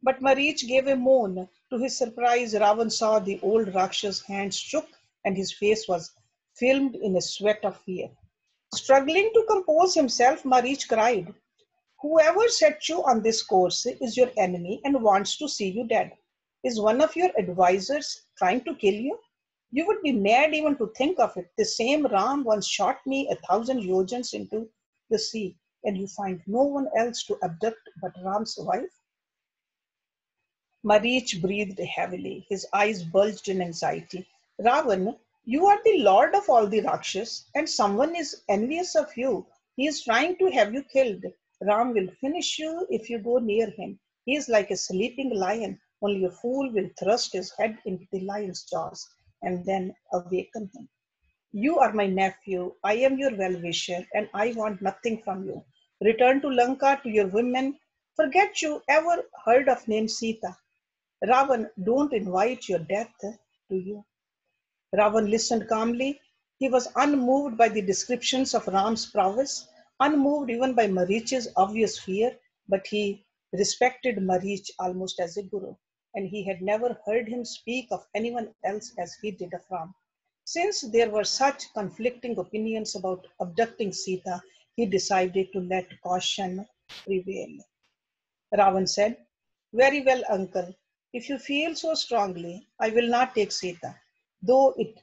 But Marich gave a moan. To his surprise, Ravan saw the old Rakshas' hands shook and his face was filmed in a sweat of fear. Struggling to compose himself, Marich cried, Whoever set you on this course is your enemy and wants to see you dead. Is one of your advisors trying to kill you? You would be mad even to think of it. The same Ram once shot me a thousand yojans into the sea, and you find no one else to abduct but Ram's wife? Marich breathed heavily. His eyes bulged in anxiety. Ravan, you are the lord of all the Rakshas, and someone is envious of you. He is trying to have you killed. Ram will finish you if you go near him. He is like a sleeping lion, only a fool will thrust his head into the lion's jaws and then awaken him. You are my nephew. I am your well wisher, and I want nothing from you. Return to Lanka to your women. Forget you ever heard of name Sita. Ravan, don't invite your death to you. Ravan listened calmly. He was unmoved by the descriptions of Ram's prowess, unmoved even by Marich's obvious fear, but he respected Marich almost as a guru and he had never heard him speak of anyone else as he did of Ram. Since there were such conflicting opinions about abducting Sita, he decided to let caution prevail. Ravan said, Very well, uncle. If you feel so strongly, I will not take Sita, though it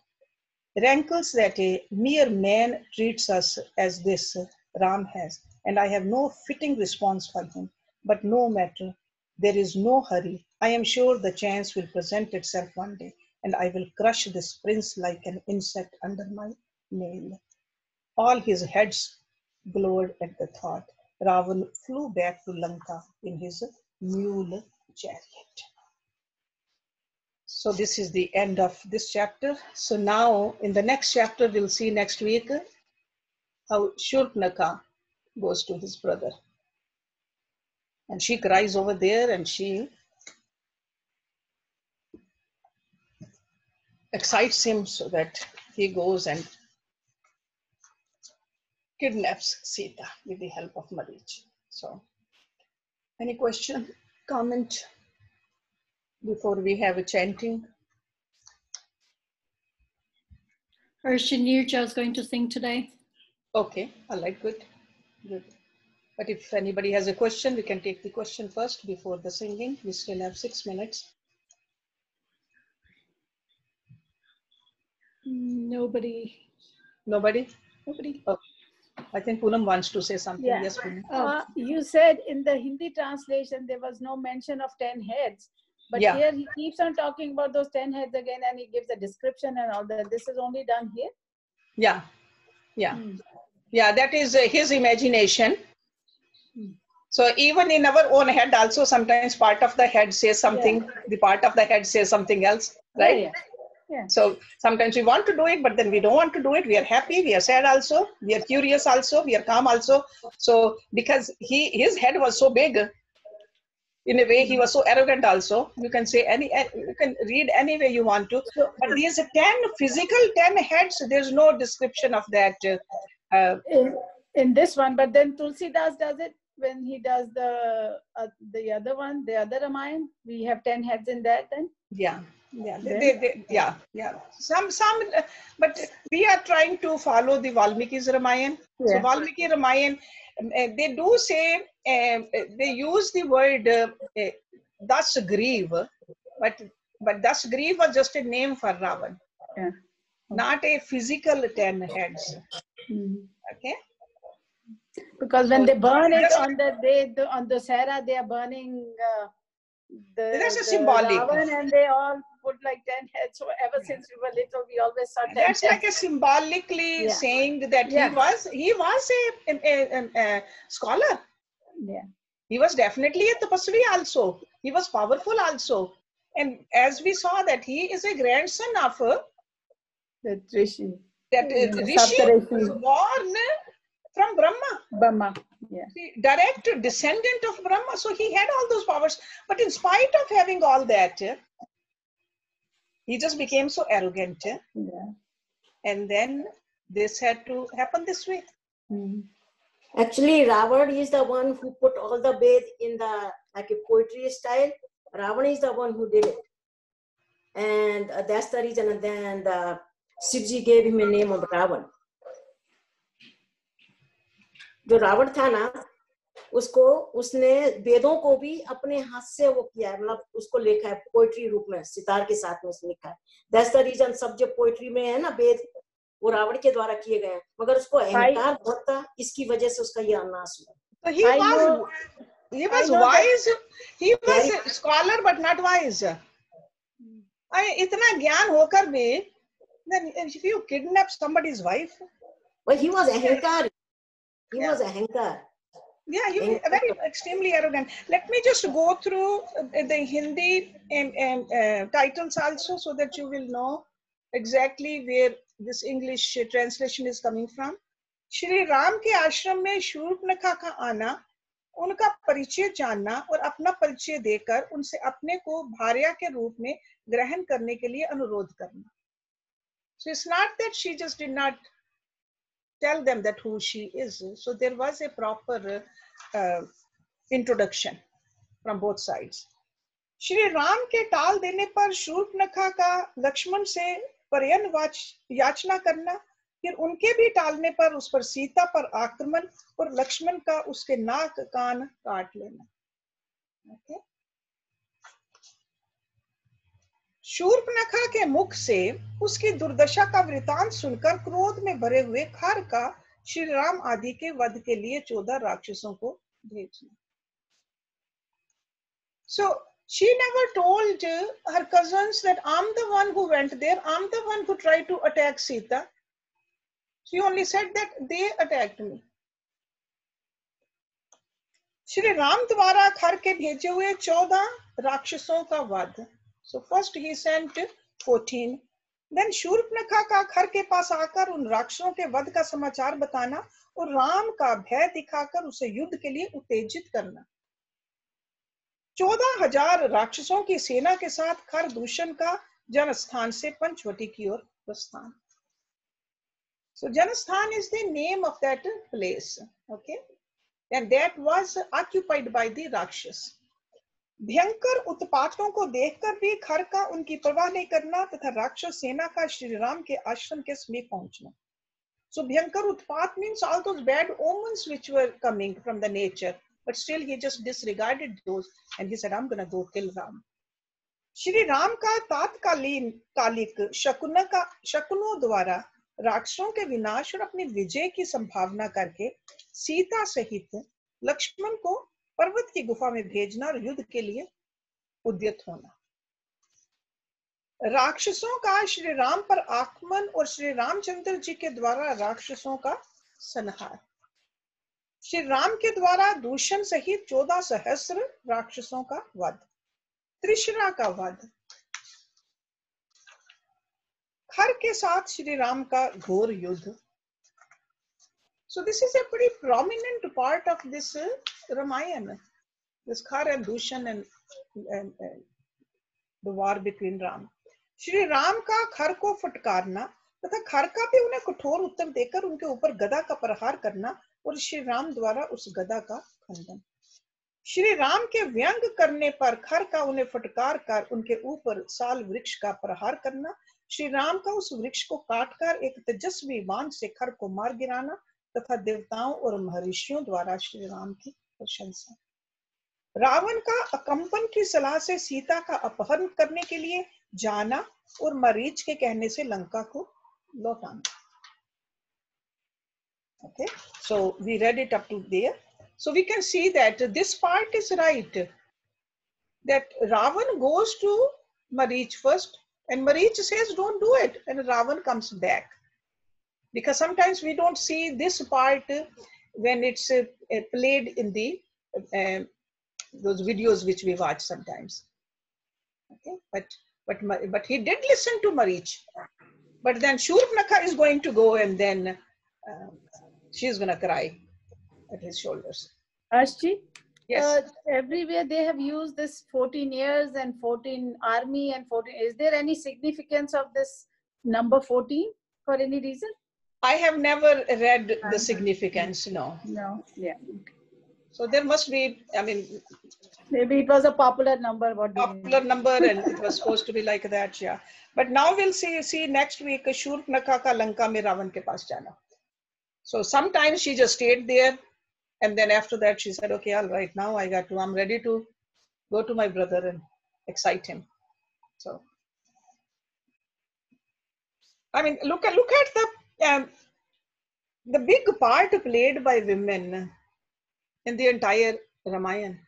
rankles that a mere man treats us as this Ram has, and I have no fitting response for him. But no matter, there is no hurry. I am sure the chance will present itself one day, and I will crush this prince like an insect under my nail. All his heads glowed at the thought. Ravan flew back to Lanka in his mule chariot. So this is the end of this chapter. So now in the next chapter, we'll see next week how Shurpnakha goes to his brother. And she cries over there and she excites him so that he goes and kidnaps Sita with the help of Marich. So, any question, comment before we have a chanting? Or Shanirja is going to sing today. Okay, all right, good, good. But if anybody has a question, we can take the question first before the singing. We still have six minutes. Nobody. Nobody? Nobody. Oh. I think Poonam wants to say something. Yeah. Yes, Poonam. Uh, you said in the Hindi translation there was no mention of 10 heads. But Yeah. here he keeps on talking about those 10 heads again and he gives a description and all that. This is only done here. Yeah, yeah, Hmm. yeah. That is uh, his imagination. Hmm. So even in our own head, also sometimes part of the head says something, the part of the head says something else, right? Yeah, yeah. So sometimes we want to do it, but then we don't want to do it. We are happy, we are sad also, we are curious also, we are calm also. So because he his head was so big, in a way he was so arrogant also. You can say any you can read any way you want to. But these ten physical ten heads, there's no description of that. Uh, uh, in, in this one, but then Tulsidas does it when he does the uh, the other one, the other Ramayana. We have 10 heads in that then. yeah, yeah, they, they, they, yeah, yeah. Some, some, but we are trying to follow the Valmiki's Ramayan. So Valmiki Ramayan, um, uh, they do say um, uh, they use the word "thus grieve," but but "Dashgriv" was just a name for Ravan, Yeah. not a physical ten heads. Okay. Because when So they burn it on the day the, on the Dussehra, they are burning uh, the, That's a symbolic. Ravan and they all put like 10 heads. So ever since we were little, we always saw 10 That's heads. like a symbolically Yeah. saying that Yeah. he was he was a, a, a, a scholar. yeah. He was definitely a tapasvi also. He was powerful also. And as we saw that he is a grandson of uh, The Rishi. that uh, Rishi was born from Brahma, Brahma. Yeah. direct descendant of Brahma. So he had all those powers. But in spite of having all that, he just became so arrogant. yeah. And then this had to happen this way. Mm. Actually, Ravan is the one who put all the Ved in the like a poetry style. Ravan is the one who did it, and uh, that's the reason. And then the Shivji gave him a name of Ravan. जो रावण था ना उसको उसने वेदों को भी अपने हाथ से वो किया है मतलब उसको लिखा है पोइट्री रूप में सितार के साथ में उसने लिखा है दैट्स द रीजन सब जो पोइट्री में है ना वेद वो रावण के द्वारा किए गए हैं मगर उसको अहंकार बहुत था इसकी वजह से उसका यह नाश हुआ So he I was he was wise. He was a scholar but not wise. I, इतना ज्ञान होकर भी then if you kidnap somebody's wife, Well, he was ahankar. He yeah. was ahankar. yeah, you In- very extremely arrogant. Let me just go through uh, the Hindi um, um, uh, titles also so that you will know exactly where this English translation is coming from. Shri Ram के आश्रम में शूर्पणखा का आना उनका परिचय जानना और अपना परिचय देकर उनसे अपने को भार्या के रूप में ग्रहण करने के लिए अनुरोध करना so it's not that she just did not tell them that who she is. So there was a proper uh, introduction from both sides. Shri Ram के टाल देने पर शूर्पणखा का लक्ष्मण से पर्यन याचना करना फिर उनके भी टालने पर उस पर सीता पर आक्रमण और लक्ष्मण का उसके नाक कान काट लेना ओके शूर्पणखा के मुख से उसकी दुर्दशा का वृतांत सुनकर क्रोध में भरे हुए खर का श्री राम आदि के वध के लिए चौदह राक्षसों को भेजना So she never told uh, her cousins that I'm the one who went there, I'm the one who tried to attack Sita. She only said that they attacked me. Shri Ram द्वारा खर के भेजे हुए चौदह राक्षसों का वध सो फ़र्स्ट ही सेंट फोर्टीन देन शूर्पणखा का खर के पास आकर उन राक्षसों के वध का समाचार बताना और राम का भय दिखाकर उसे युद्ध के लिए उत्तेजित करना चौदह हज़ार राक्षसों की सेना के साथ खर दूषण का जनस्थान से पंचवटी की ओर प्रस्थान So, Janasthan is the name of that place. Okay. And that was occupied by the Rakshas. भयंकर उत्पातों को देखकर भी खर का उनकी परवाह नहीं करना तथा राक्षस सेना का श्री राम के आश्रम के समीप पहुँचना So भयंकर उत्पात means all those bad omens which were coming from the nature. But still he just disregarded those and he said, I'm gonna go kill Ram. Shri Ram का तात्कालीन कालिक शकुन का शकुनों द्वारा राक्षसों के विनाश और अपनी विजय की संभावना करके सीता सहित लक्ष्मण को पर्वत की गुफा में भेजना और युद्ध के लिए उद्यत होना। राक्षसों का श्री राम पर आक्रमण और श्री रामचंद्र जी के द्वारा राक्षसों का संहार। श्री राम के द्वारा दूषण सहित चौदह सहस्र राक्षसों का वध त्रिशरा का वध। खर के साथ श्री राम का घोर युद्ध। Is a pretty prominent part of this uh, Ramayana, this Khar and Dushan and, and, and the war between Ram. Shri Ram का खर को फटकारना तथा खर का भी उन्हें कठोर उत्तर देकर उनके ऊपर गदा का प्रहार करना और श्री राम द्वारा उस गदा का खंडन श्री राम के व्यंग करने पर खर का उन्हें फटकार कर उनके ऊपर साल वृक्ष का प्रहार करना श्री राम का उस वृक्ष को काटकर एक तेजस्वी बाण से खर को मार गिराना तथा देवताओं और महर्षियों द्वारा श्री राम की क्वेश्चन रावण का अकंपन की सलाह से सीता का अपहरण करने के लिए जाना और मरीच के कहने से लंका को लौटाना। Okay so we read it up to there so we can see that this part is right that Ravan goes to Marich first and Marich says don't do it and Ravan comes back because sometimes we don't see this part when it's uh, uh, played in the uh, those videos which we watch sometimes okay but but but he did listen to marich but then shurpnakha is going to go and then uh, she's going to cry at his shoulders Hershji, yes uh, everywhere they have used this 14 years and 14 army and 14. Is there any significance of this number 14 for any reason? I have never read the significance no No. Yeah. so there must be i mean Maybe it was a popular number. What do you mean? popular number and it was supposed to be like that yeah but now we'll see see next week shurpnakha ka lanka mein ravan ke paas jana so sometimes she just stayed there and then after that she said okay all right now i got to i'm ready to go to my brother and excite him so i mean look at look at the yeah, the big part played by women in the entire Ramayana.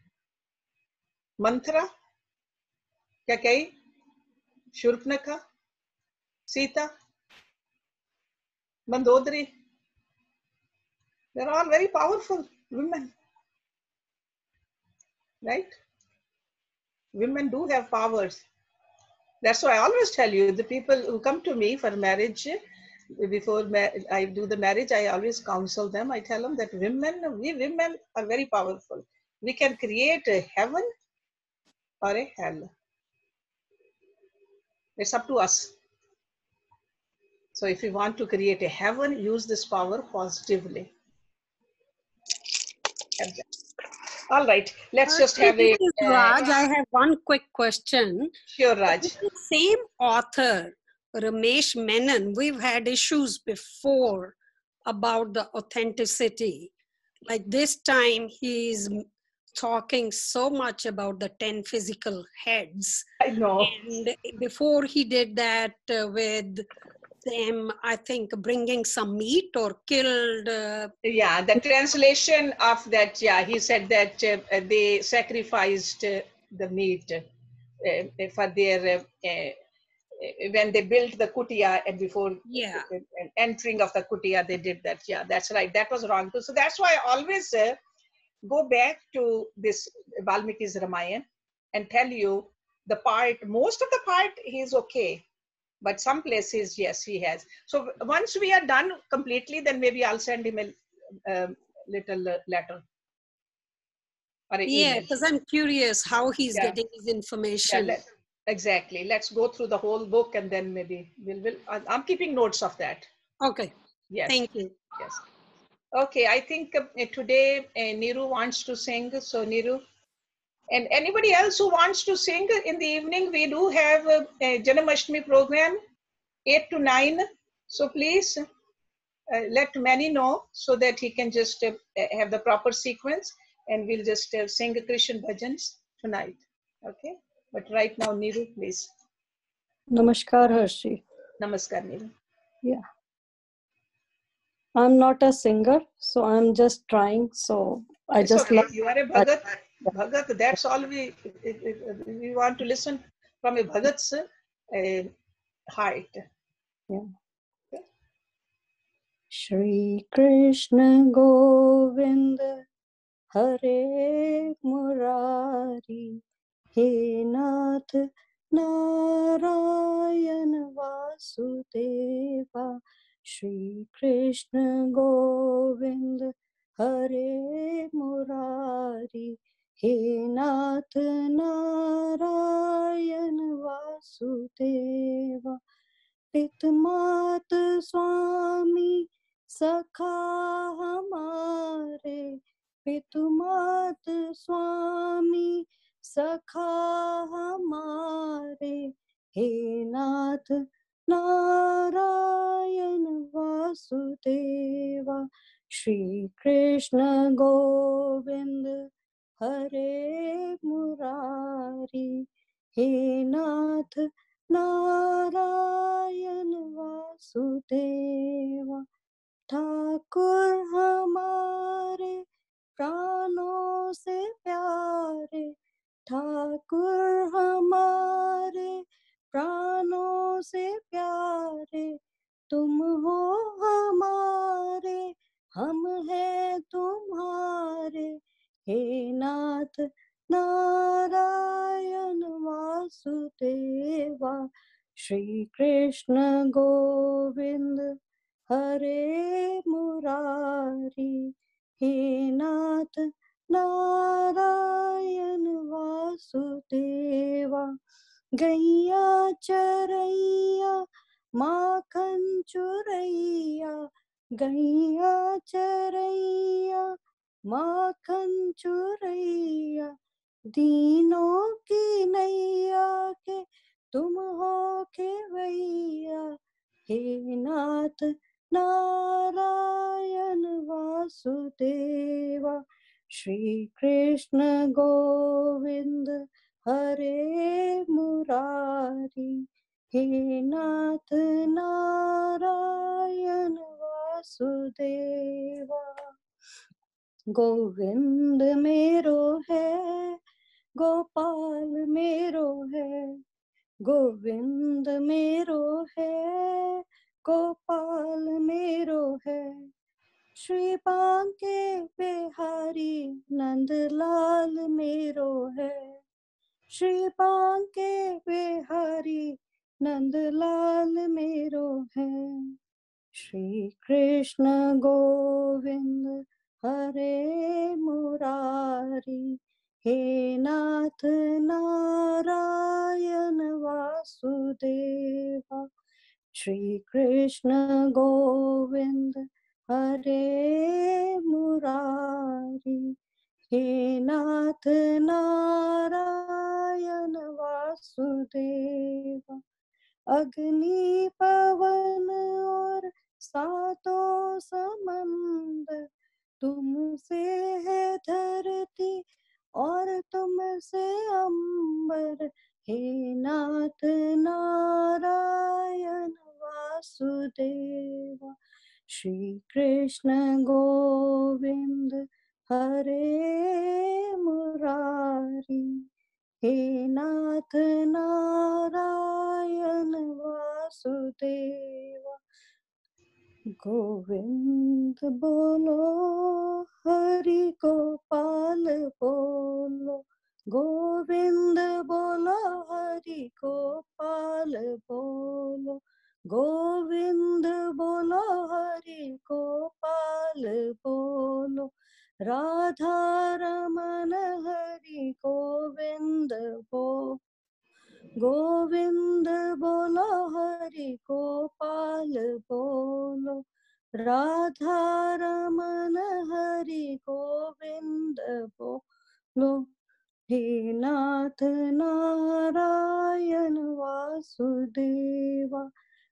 Manthara, Kaikeyi, Shurpnakha, Sita, Mandodari. They're all very powerful women. Right? Women do have powers. That's why I always tell you the people who come to me for marriage, before i do the marriage i always counsel them i tell them that women we women are very powerful we can create a heaven or a hell it's up to us. So if you want to create a heaven, use this power positively. All right, let's just have a uh, Raj, I have one quick question. sure Raj. Same author Ramesh Menon, we've had issues before about the authenticity. Like this time, he's talking so much about the 10 physical heads. I know. And before he did that uh, with them, I think bringing some meat or killed. Uh, Yeah, the translation of that, yeah, he said that uh, they sacrificed uh, the meat uh, for their, uh, uh, when they built the kutia and before yeah. entering of the kutia, they did that. Yeah, that's right. That was wrong too. So that's why I always uh, go back to this Valmiki's Ramayana and tell you the part, most of the part he's okay. But some places, yes, he has. So once we are done completely, then maybe I'll send him a um, little uh, letter. Yeah, because I'm curious how he's Yeah. getting his Yeah, information. let- exactly. Let's go through the whole book and then maybe we'll, we'll I'm keeping notes of that. Okay, Yes. thank you. Yes. Okay, I think uh, today uh, Niru wants to sing. So Niru, and anybody else who wants to sing in the evening, we do have a, a Janmashtami program, eight to nine. So please uh, let Manny know so that he can just uh, have the proper sequence, and we'll just uh, sing Krishna bhajans tonight. Okay. But right now, Niru, please. Namaskar, Hershji. Namaskar, Niru. I'm not a singer, so I'm just trying. So I It's just okay. love You are a Bhagat. Bhagat, that's all we, we want to listen from a Bhagat's uh, heart. Shri Krishna Govind Hare Murari हे नाथ नारायण वासुदेवा, श्री कृष्ण गोविंद, हरे मुरारी। हे नाथ नारायण वासुदेवा, पितमात स्वामी सखा हमारे। पितमात स्वामी सखा हमारे, हे नाथ नारायण वासुदेवा, श्री कृष्ण गोविंद, हरे मुरारी, हे नाथ नारायण वासुदेवा, ठाकुर हमारे प्राणों से प्यारे ठाकुर हमारे प्राणों से प्यारे, तुम हो हमारे, हम हैं तुम्हारे। हे नाथ नारायण वासुदेवा, श्री कृष्ण गोविंद, हरे मुरारी। हे नाथ नारायण वासुदेवा, गैया चरैया, माखन चुरैया, गैया चरैया, माखन चुरैया, दीनों की नैया के तुम हो खेवैया हे नाथ नारायण वासुदेवा श्री कृष्ण गोविंद हरे मुरारी, हे नाथ नारायण वासुदेवा। गोविंद मेरो है, गोपाल मेरो है, गोविंद मेरो है, गोपाल मेरो है श्री बांके बिहारी, नंदलाल मेरो है। श्री बांके बिहारी, नंदलाल मेरो है। श्री कृष्ण गोविंद, हरे मुरारी, हे नाथ नारायण वासुदेवा। श्री कृष्ण गोविंद हरे मुरारी, हे नाथ नारायण वासुदेवा, अग्नि पवन और सातों समंद, तुमसे है धरती और तुमसे अंबर, हे नाथ नारायण वासुदेव श्री कृष्ण गोविंद हरे मुरारी, हे नाथ नारायण वासुदेव। गोविंद बोलो, हरि गोपाल बोलो, गोविंद बोलो, हरि गोपाल बोलो। गोविंद बोलो, हरि गोपाल बोलो। राधा रमन, हरि गोविंद बो। गोविंद बोलो, हरि गोपाल बोलो। राधा रमन, हरि गोविंद बोलो। हे नाथ Narayan Vasudeva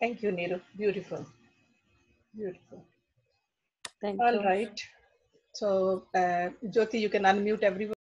Thank you, Neeru. Beautiful. Beautiful. Thank All you. right. So, uh, Jyoti, you can unmute everyone.